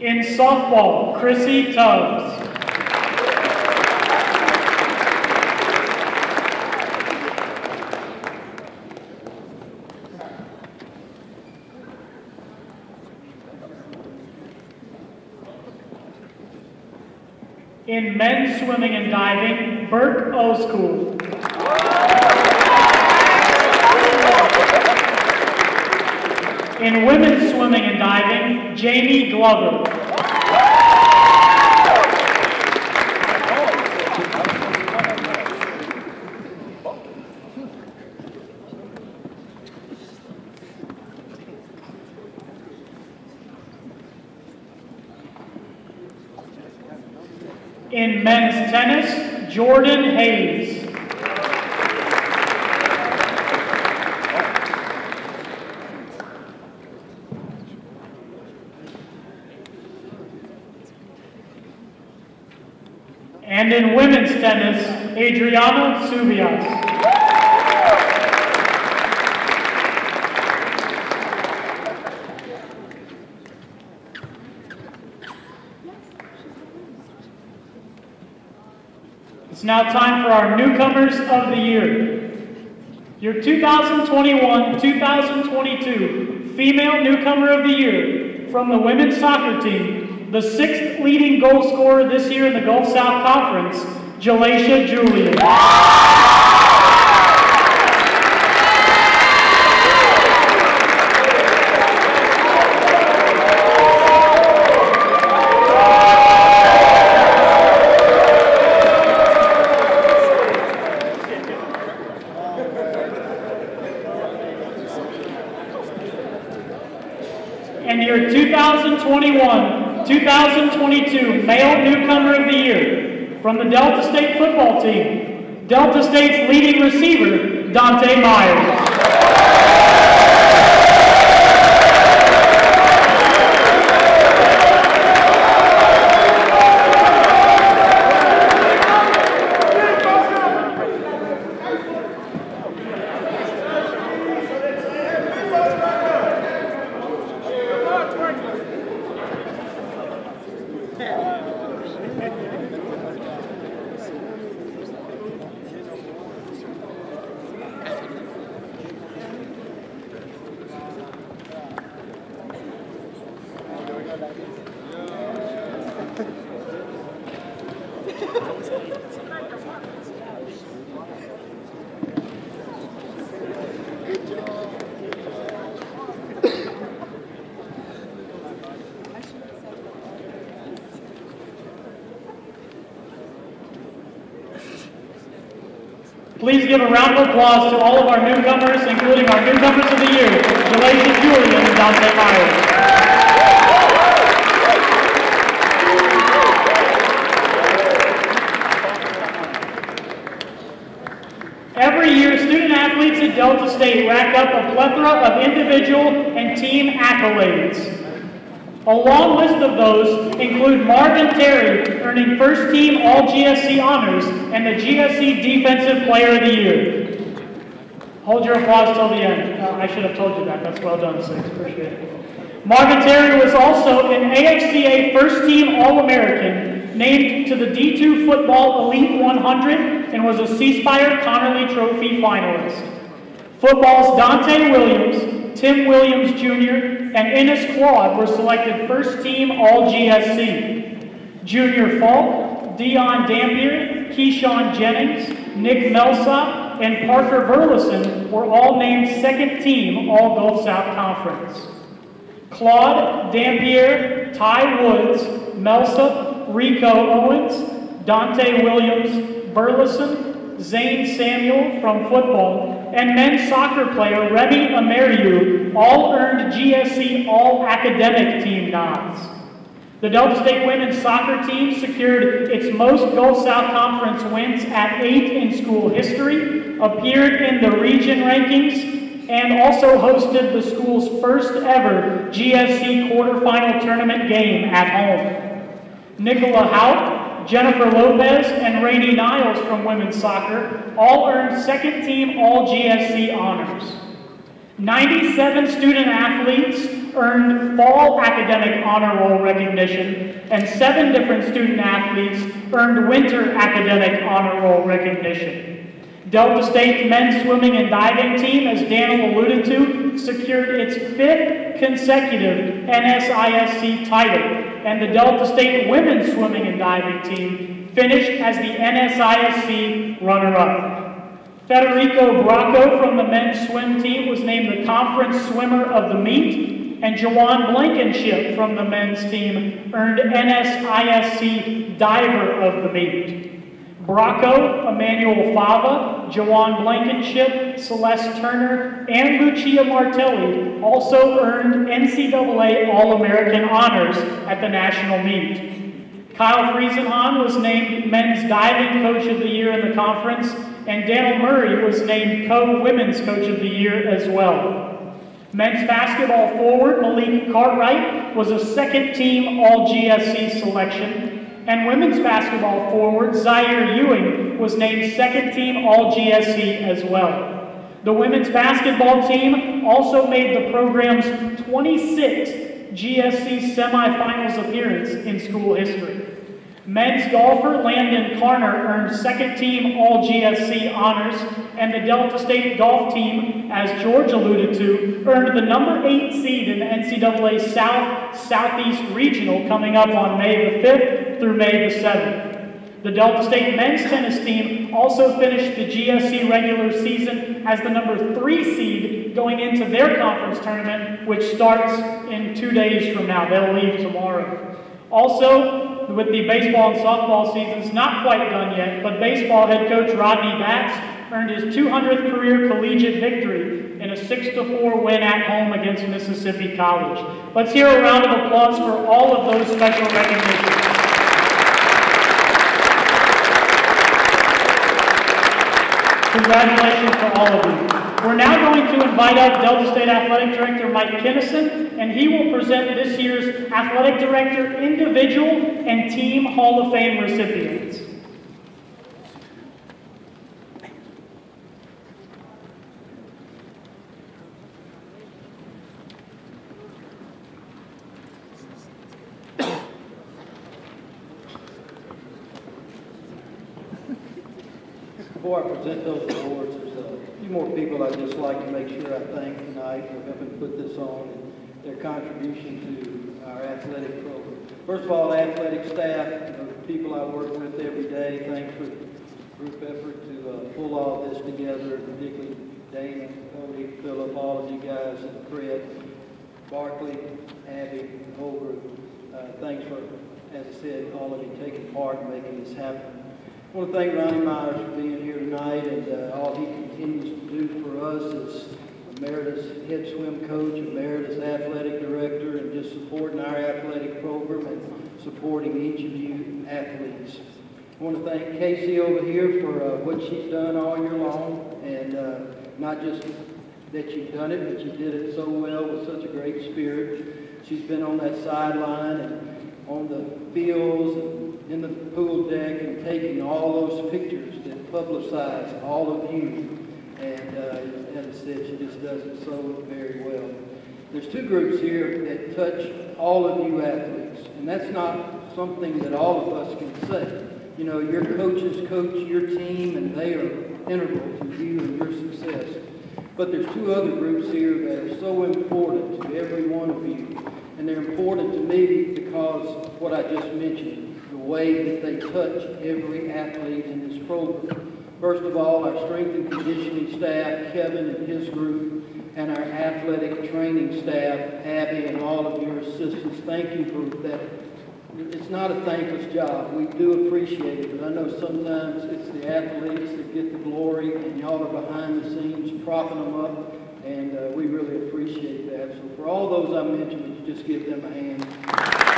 In softball, Chrissy Tubbs. In men's swimming and diving, Burke Oschool. In women's swimming and diving, Jamie Glover. In men's tennis, Jordan Hayes. And in women's tennis, Adriana Subias. It's now time for our newcomers of the year. Your 2021-2022 female newcomer of the year from the women's soccer team, the sixth leading goal scorer this year in the Gulf South Conference, Jalacia Julian. And your 2021-2022 Male Newcomer of the Year from the Delta State football team, Delta State's leading receiver, Dante Myers. Please give a round of applause to all of our newcomers, including our newcomers of the year, Jalacia Julian and Dante Myers. Every year, student athletes at Delta State rack up a plethora of individual and team accolades. A long list of those include Marvin Terry earning first team All GSC honors and the GSC Defensive Player of the Year. Hold your applause till the end. Uh, I should have told you that. That's well done, Six. Appreciate Marvin Terry was also an AFCA first team All American, named to the D2 Football Elite 100, and was a Spire Connerly Trophy finalist. Football's Dante Williams, Tim Williams Jr., and Ennis Claude were selected first team All GSC. Junior Falk, Dion Dampier, Keyshawn Jennings, Nick Melsop, and Parker Burleson were all named second team All Gulf South Conference. Claude, Dampier, Ty Woods, Melsop, Rico Owens, Dante Williams, Burleson, Zane Samuel from football, and men's soccer player Remy Ameriu all earned GSC All Academic Team nods. The Delta State women's soccer team secured its most Gulf South Conference wins at eight in school history, appeared in the region rankings, and also hosted the school's first ever GSC quarterfinal tournament game at home. Nicola Haupt, Jennifer Lopez, and Rainey Niles from women's soccer all earned second team All GSC honors. 97 student athletes earned fall academic honor roll recognition, and seven different student athletes earned winter academic honor roll recognition. Delta State's men's swimming and diving team, as Daniel alluded to, secured its fifth consecutive NSISC title, and the Delta State women's swimming and diving team finished as the NSISC runner-up. Federico Bracco from the men's swim team was named the conference swimmer of the meet, and Jawan Blankenship from the men's team earned NSISC diver of the meet. Bracco, Emmanuel Fava, Jawan Blankenship, Celeste Turner, and Lucia Martelli also earned NCAA All-American honors at the national meet. Kyle Friesenhahn was named Men's Diving Coach of the Year in the conference, and Daniel Murray was named Co-Women's Coach of the Year as well. Men's basketball forward Malik Cartwright was a second team All GSC selection, and women's basketball forward Zaire Ewing was named second team All GSC as well. The women's basketball team also made the program's 26th GSC semifinals appearance in school history. Men's golfer Landon Carner earned second team All GSC honors, and the Delta State golf team, as George alluded to, earned the number eight seed in the NCAA South Southeast Regional coming up on May the 5th through May the 7th. The Delta State men's tennis team also finished the GSC regular season as the number three seed going into their conference tournament, which starts in two days from now. They'll leave tomorrow. Also, with the baseball and softball seasons not quite done yet, but baseball head coach Rodney Batts earned his 200th career collegiate victory in a 6-4 win at home against Mississippi College. Let's hear a round of applause for all of those special recognitions. Congratulations to all of you. We're now going to invite up Delta State Athletic Director Mike Kinnison, and he will present this year's Athletic Director Individual and Team Hall of Fame recipients. Before I present those awards, there's a few more people I'd just like to make sure I thank tonight for helping put this on and their contribution to our athletic program. First of all, athletic staff, the people I work with every day, thanks for the group effort to uh, pull all this together, particularly Dana, Cody, Philip, all of you guys, and Fred, Barkley, Abby, group. Uh, Thanks for, as I said, all of you taking part in making this happen. I want to thank Ronnie Myers for being here tonight and uh, all he continues to do for us as emeritus head swim coach, emeritus athletic director, and just supporting our athletic program and supporting each of you athletes. I want to thank Casey over here for uh, what she's done all year long, and uh, not just that you've done it, but you did it so well with such a great spirit. She's been on that sideline and on the fields and in the pool deck and taking all those pictures that publicize all of you. And uh, I said, she just does it so very well. There's two groups here that touch all of you athletes, and that's not something that all of us can say. You know, your coaches coach your team, and they are integral to you and your success. But there's two other groups here that are so important to every one of you, and they're important to me because of what I just mentioned the way that they touch every athlete in this program. First of all, our strength and conditioning staff, Kevin and his group, and our athletic training staff, Abby and all of your assistants. Thank you for that. It's not a thankless job. We do appreciate it, but I know sometimes it's the athletes that get the glory, and y'all are behind the scenes propping them up, and uh, we really appreciate that. So for all those I mentioned, just give them a hand?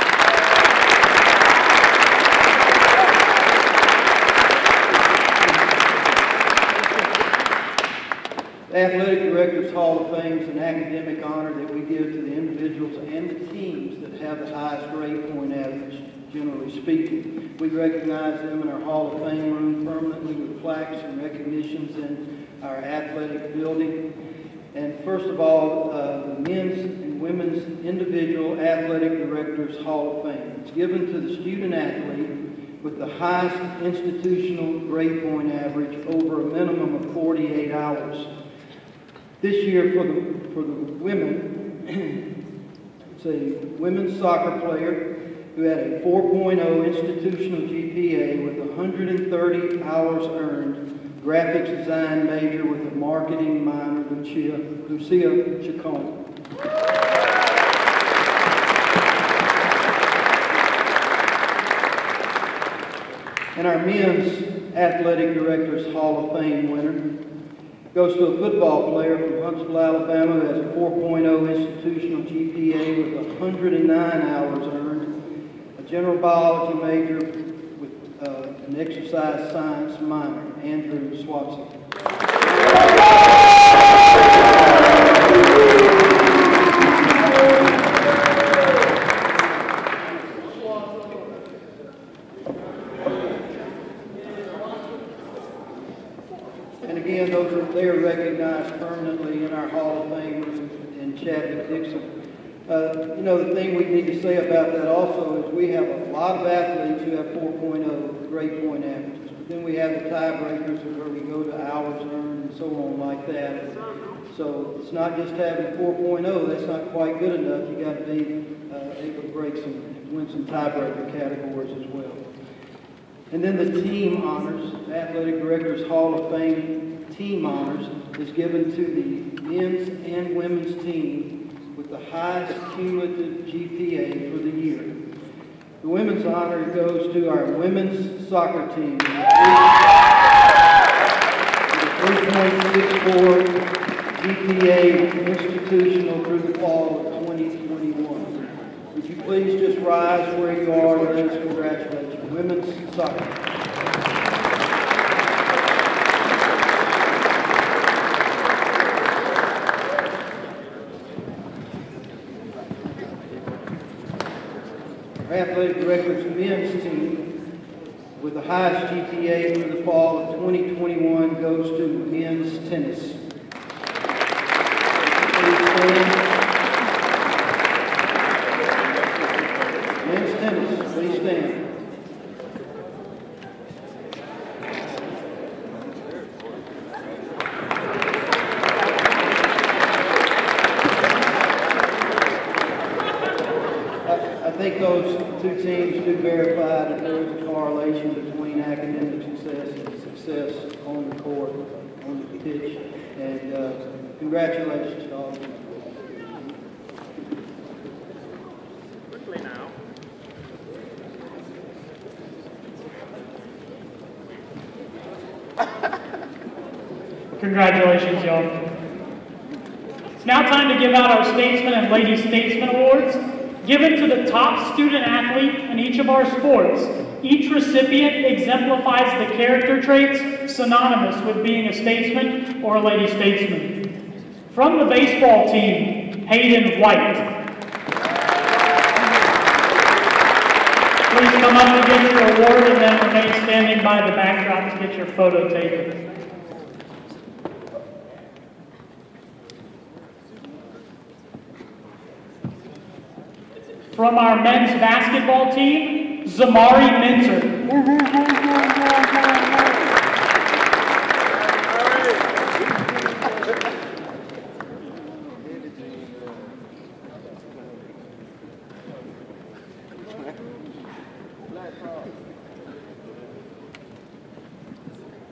Athletic Directors Hall of Fame is an academic honor that we give to the individuals and the teams that have the highest grade point average, generally speaking. We recognize them in our Hall of Fame room permanently with plaques and recognitions in our athletic building. And first of all, uh, the Men's and Women's Individual Athletic Directors Hall of Fame. It's given to the student athlete with the highest institutional grade point average over a minimum of 48 hours. This year for the, for the women, [CLEARS THROAT] it's a women's soccer player who had a 4.0 institutional GPA with 130 hours earned, graphics design major with a marketing minor, Lucia, Lucia Chacon. And our men's athletic directors Hall of Fame winner goes to a football player from Huntsville, Alabama, who has a 4.0 institutional GPA with 109 hours earned, a general biology major with uh, an exercise science minor, Andrew Swatson. And again, those are, they are recognized permanently in our Hall of Fame in Chadwick Dixon. Uh, you know, the thing we need to say about that also is we have a lot of athletes who have 4.0 grade point averages. But then we have the tiebreakers where we go to hours earned and so on like that. So it's not just having 4.0, that's not quite good enough. You got to be uh, able to break some, win some tiebreaker categories as well. And then the team honors, Athletic Directors Hall of Fame team honors is given to the men's and women's team the highest cumulative GPA for the year. The women's honor goes to our women's soccer team. The 3.64 GPA institutional through the fall of 2021. Would you please just rise where you are and let us congratulate you. Women's soccer. Our athletic director's men's team with the highest GPA for the fall of 2021 goes to men's tennis. Please stand. Men's tennis, please stand. I I think those two teams do verify that there is a correlation between academic success and success on the court, on the pitch. And uh, congratulations to all of you. Congratulations, y'all. It's now time to give out our Statesman and Lady Statesman Awards, given to the top student athlete in each of our sports. Each recipient exemplifies the character traits synonymous with being a statesman or a lady statesman. From the baseball team, Hayden White. Please come up and get your award and then remain standing by the backdrop to get your photo taken. From our men's basketball team, Zamari Minter.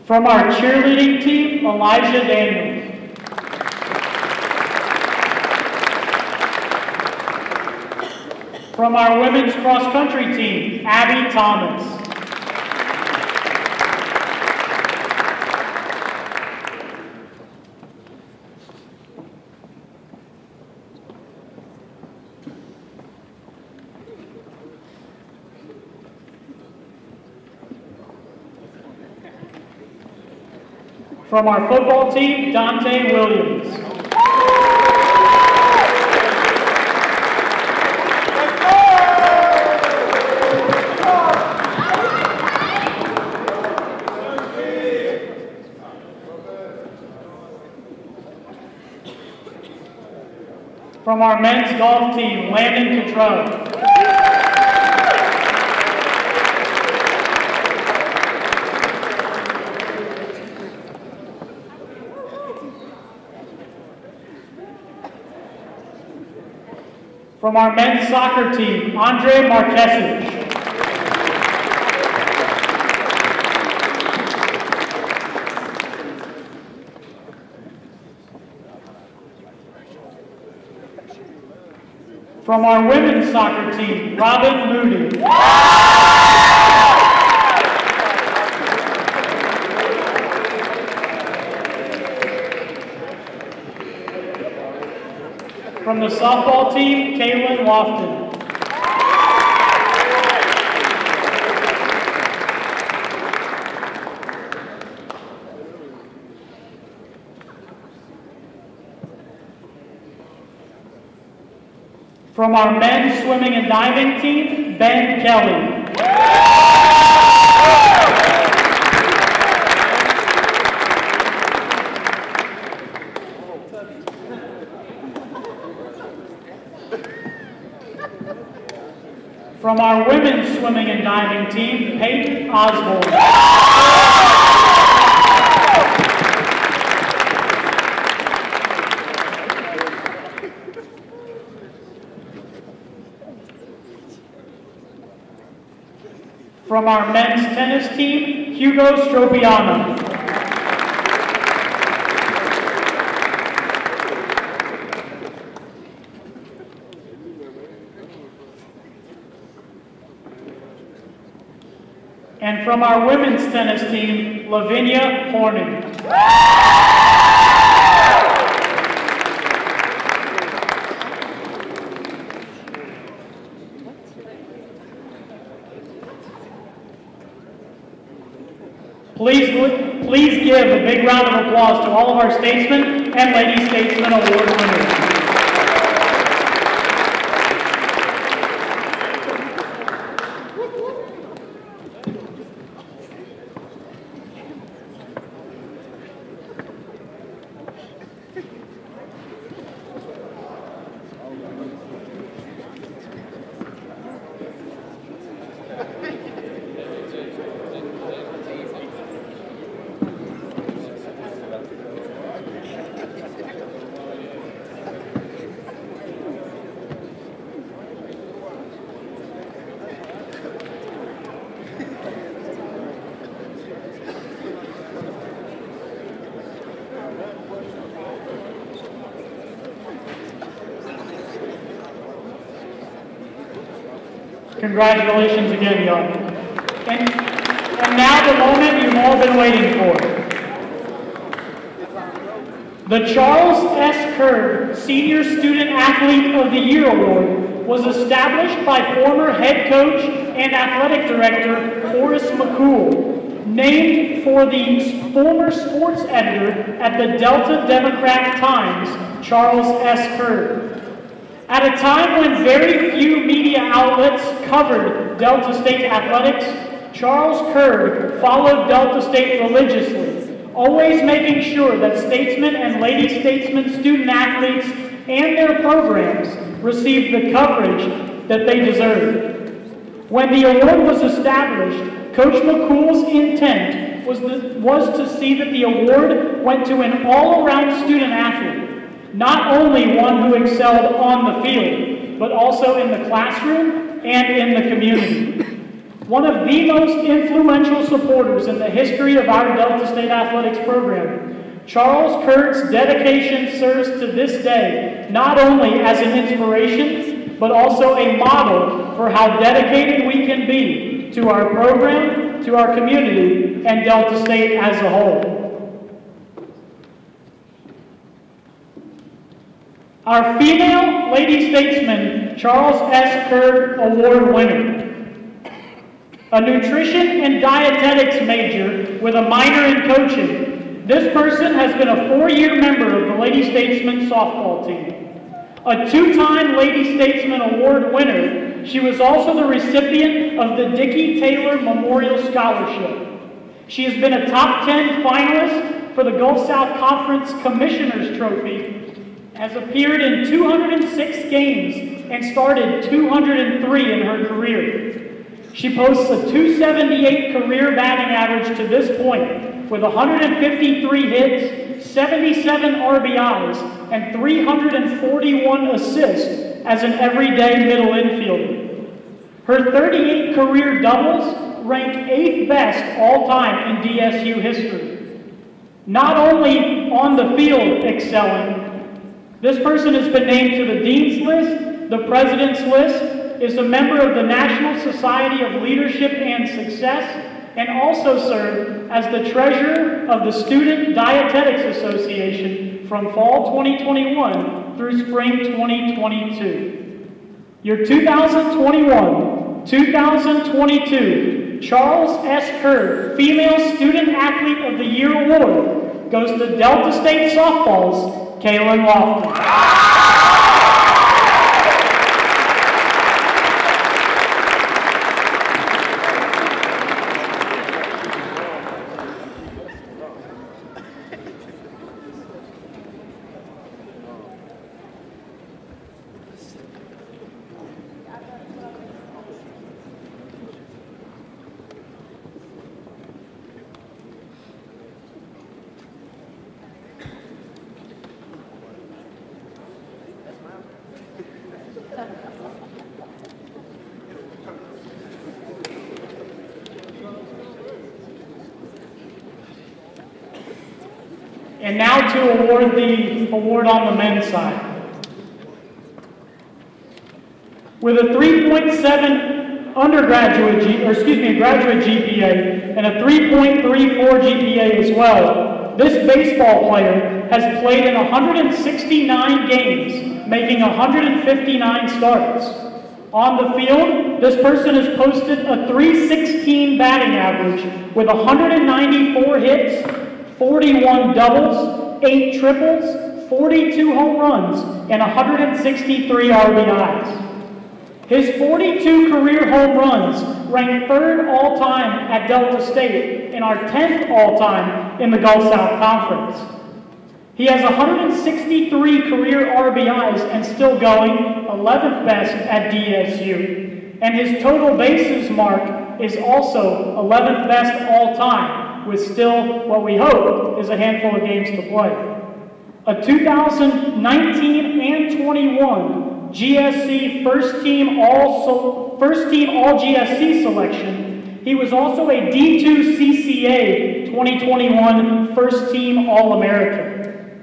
From our cheerleading team, Elijah Daniels. From our women's cross-country team, Abby Thomas. From our football team, Dante Williams. From our men's golf team, Landon Cottrell. From our men's soccer team, Andre Marquesic. From our women's soccer team, Robin Moody. From the softball team, Kailyn Lofton. From our men's swimming and diving team, Ben Kelly. From our women's swimming and diving team, Peyton Osborne. From our men's tennis team, Hugo Stropiano. And from our women's tennis team, Lavinia Horning. All of our statesmen and Lady statesmen Award winners. Congratulations again, young. And, and now the moment you've all been waiting for. The Charles S. Kerg Senior Student Athlete of the Year Award was established by former head coach and athletic director Horace McCool, named for the former sports editor at the Delta Democrat Times, Charles S. Kerg. At a time when very few media outlets covered Delta State athletics, Charles Kerg followed Delta State religiously, always making sure that statesmen and lady statesmen student athletes and their programs received the coverage that they deserved. When the award was established, Coach McCool's intent was, the, was to see that the award went to an all-around student athlete not only one who excelled on the field, but also in the classroom and in the community. One of the most influential supporters in the history of our Delta State Athletics program, Charles Kerg's dedication serves to this day not only as an inspiration, but also a model for how dedicated we can be to our program, to our community, and Delta State as a whole. Our female lady statesman, Charles S. Kerg Award winner. A nutrition and dietetics major with a minor in coaching. This person has been a four-year member of the Lady Statesman softball team. A two-time Lady Statesman Award winner, she was also the recipient of the Dickey Taylor Memorial Scholarship. She has been a top 10 finalist for the Gulf South Conference Commissioner's Trophy has appeared in 206 games and started 203 in her career. She posts a 278 career batting average to this point with 153 hits, 77 RBIs, and 341 assists as an everyday middle infielder. Her 38 career doubles rank 8th best all time in DSU history. Not only on the field excelling, this person has been named to the Dean's List, the President's List, is a member of the National Society of Leadership and Success, and also served as the treasurer of the Student Dietetics Association from fall 2021 through spring 2022. Your 2021-2022 Charles S. Kerg Female Student Athlete of the Year Award goes to Delta State Softballs Kailyn Lofton. And now to award the award on the men's side. With a 3.7 undergraduate, or excuse me, graduate GPA, and a 3.34 GPA as well. This baseball player has played in 169 games, making 159 starts. On the field, this person has posted a 316 batting average with 194 hits, 41 doubles, 8 triples, 42 home runs, and 163 RBIs. His 42 career home runs rank third all-time at Delta State and our 10th all-time in the Gulf South Conference. He has 163 career RBIs and still going, 11th best at DSU. And his total bases mark is also 11th best all time, with still what we hope is a handful of games to play. A 2019 and 21 GSC first team all first team all GSC selection. He was also a D2 CCA 2021 first team All American.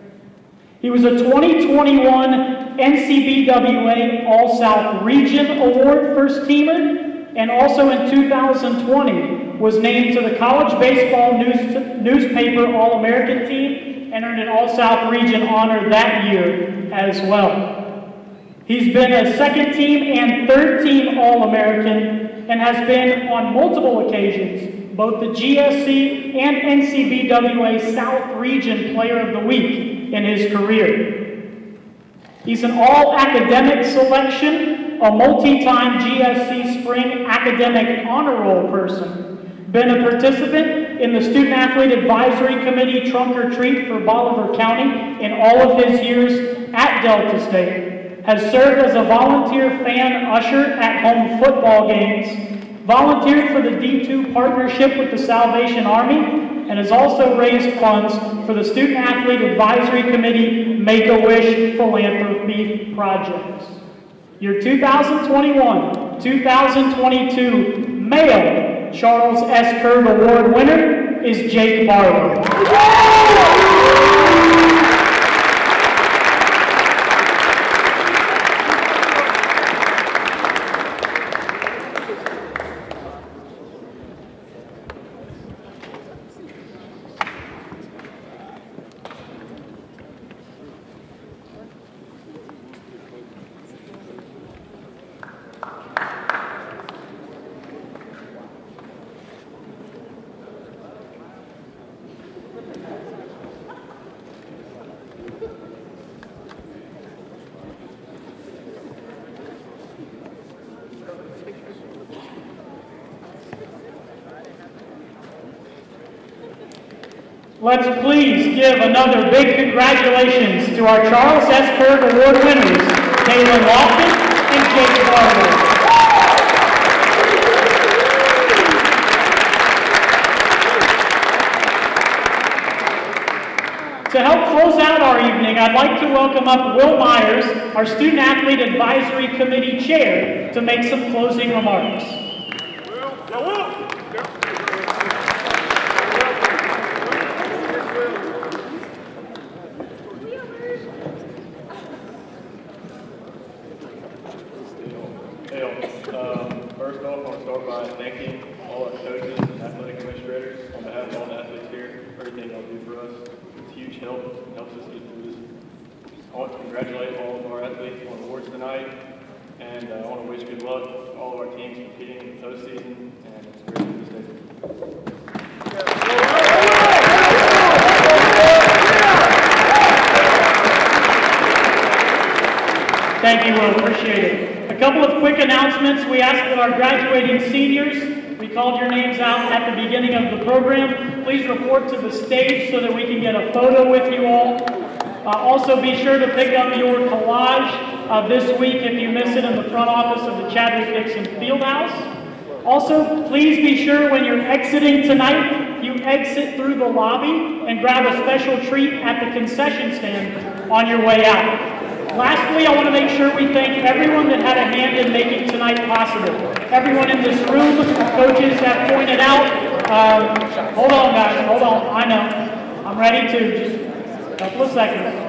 He was a 2021 NCBWA All-South Region Award first teamer, and also in 2020 was named to the College Baseball News, Newspaper All-American team and earned an All-South Region honor that year as well. He's been a second team and third team All-American and has been on multiple occasions both the GSC and NCBWA South Region Player of the Week in his career. He's an all-academic selection, a multi-time GSC Spring Academic Honor Roll person, been a participant in the Student Athlete Advisory Committee Trunk or Treat for Bolivar County in all of his years at Delta State, has served as a volunteer fan usher at home football games, volunteered for the D2 partnership with the Salvation Army, and has also raised funds for the Student Athlete Advisory Committee Make-A-Wish Philanthropy Project. Your 2021-2022 male Charles S. Kerg Award winner is Jake Barlow. Let's please give another big congratulations to our Charles S. Kerg Award winners, Taylor Lofton and Jake Barber. To help close out our evening, I'd like to welcome up Will Myers, our Student Athlete Advisory Committee Chair, to make some closing remarks. Thank you, Will. Appreciate it. A couple of quick announcements. We ask that our graduating seniors, we called your names out at the beginning of the program. Please report to the stage so that we can get a photo with you all. Uh, be sure to pick up your collage uh, this week if you miss it in the front office of the Chadwick Dixon Fieldhouse. Also, please be sure when you're exiting tonight, you exit through the lobby and grab a special treat at the concession stand on your way out. Lastly, I want to make sure we thank everyone that had a hand in making tonight possible. Everyone in this room, coaches have pointed out. Um, hold on, guys. Hold on. I know. I'm ready to. Just a couple of seconds.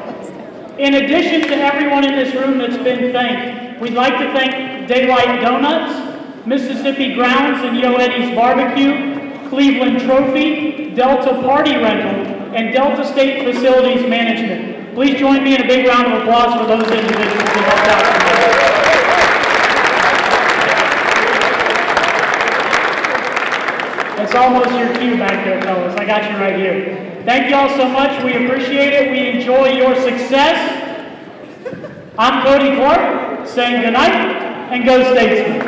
In addition to everyone in this room that's been thanked, we'd like to thank Daylight Donuts, Mississippi Grounds and Yo Eddie's Barbecue, Cleveland Trophy, Delta Party Rental, and Delta State Facilities Management. Please join me in a big round of applause for those individuals who helped out tonight. It's almost your cue back there, fellas. I got you right here. Thank you all so much. We appreciate it. We enjoy your success. I'm Cody Clark, saying goodnight and go Statesman.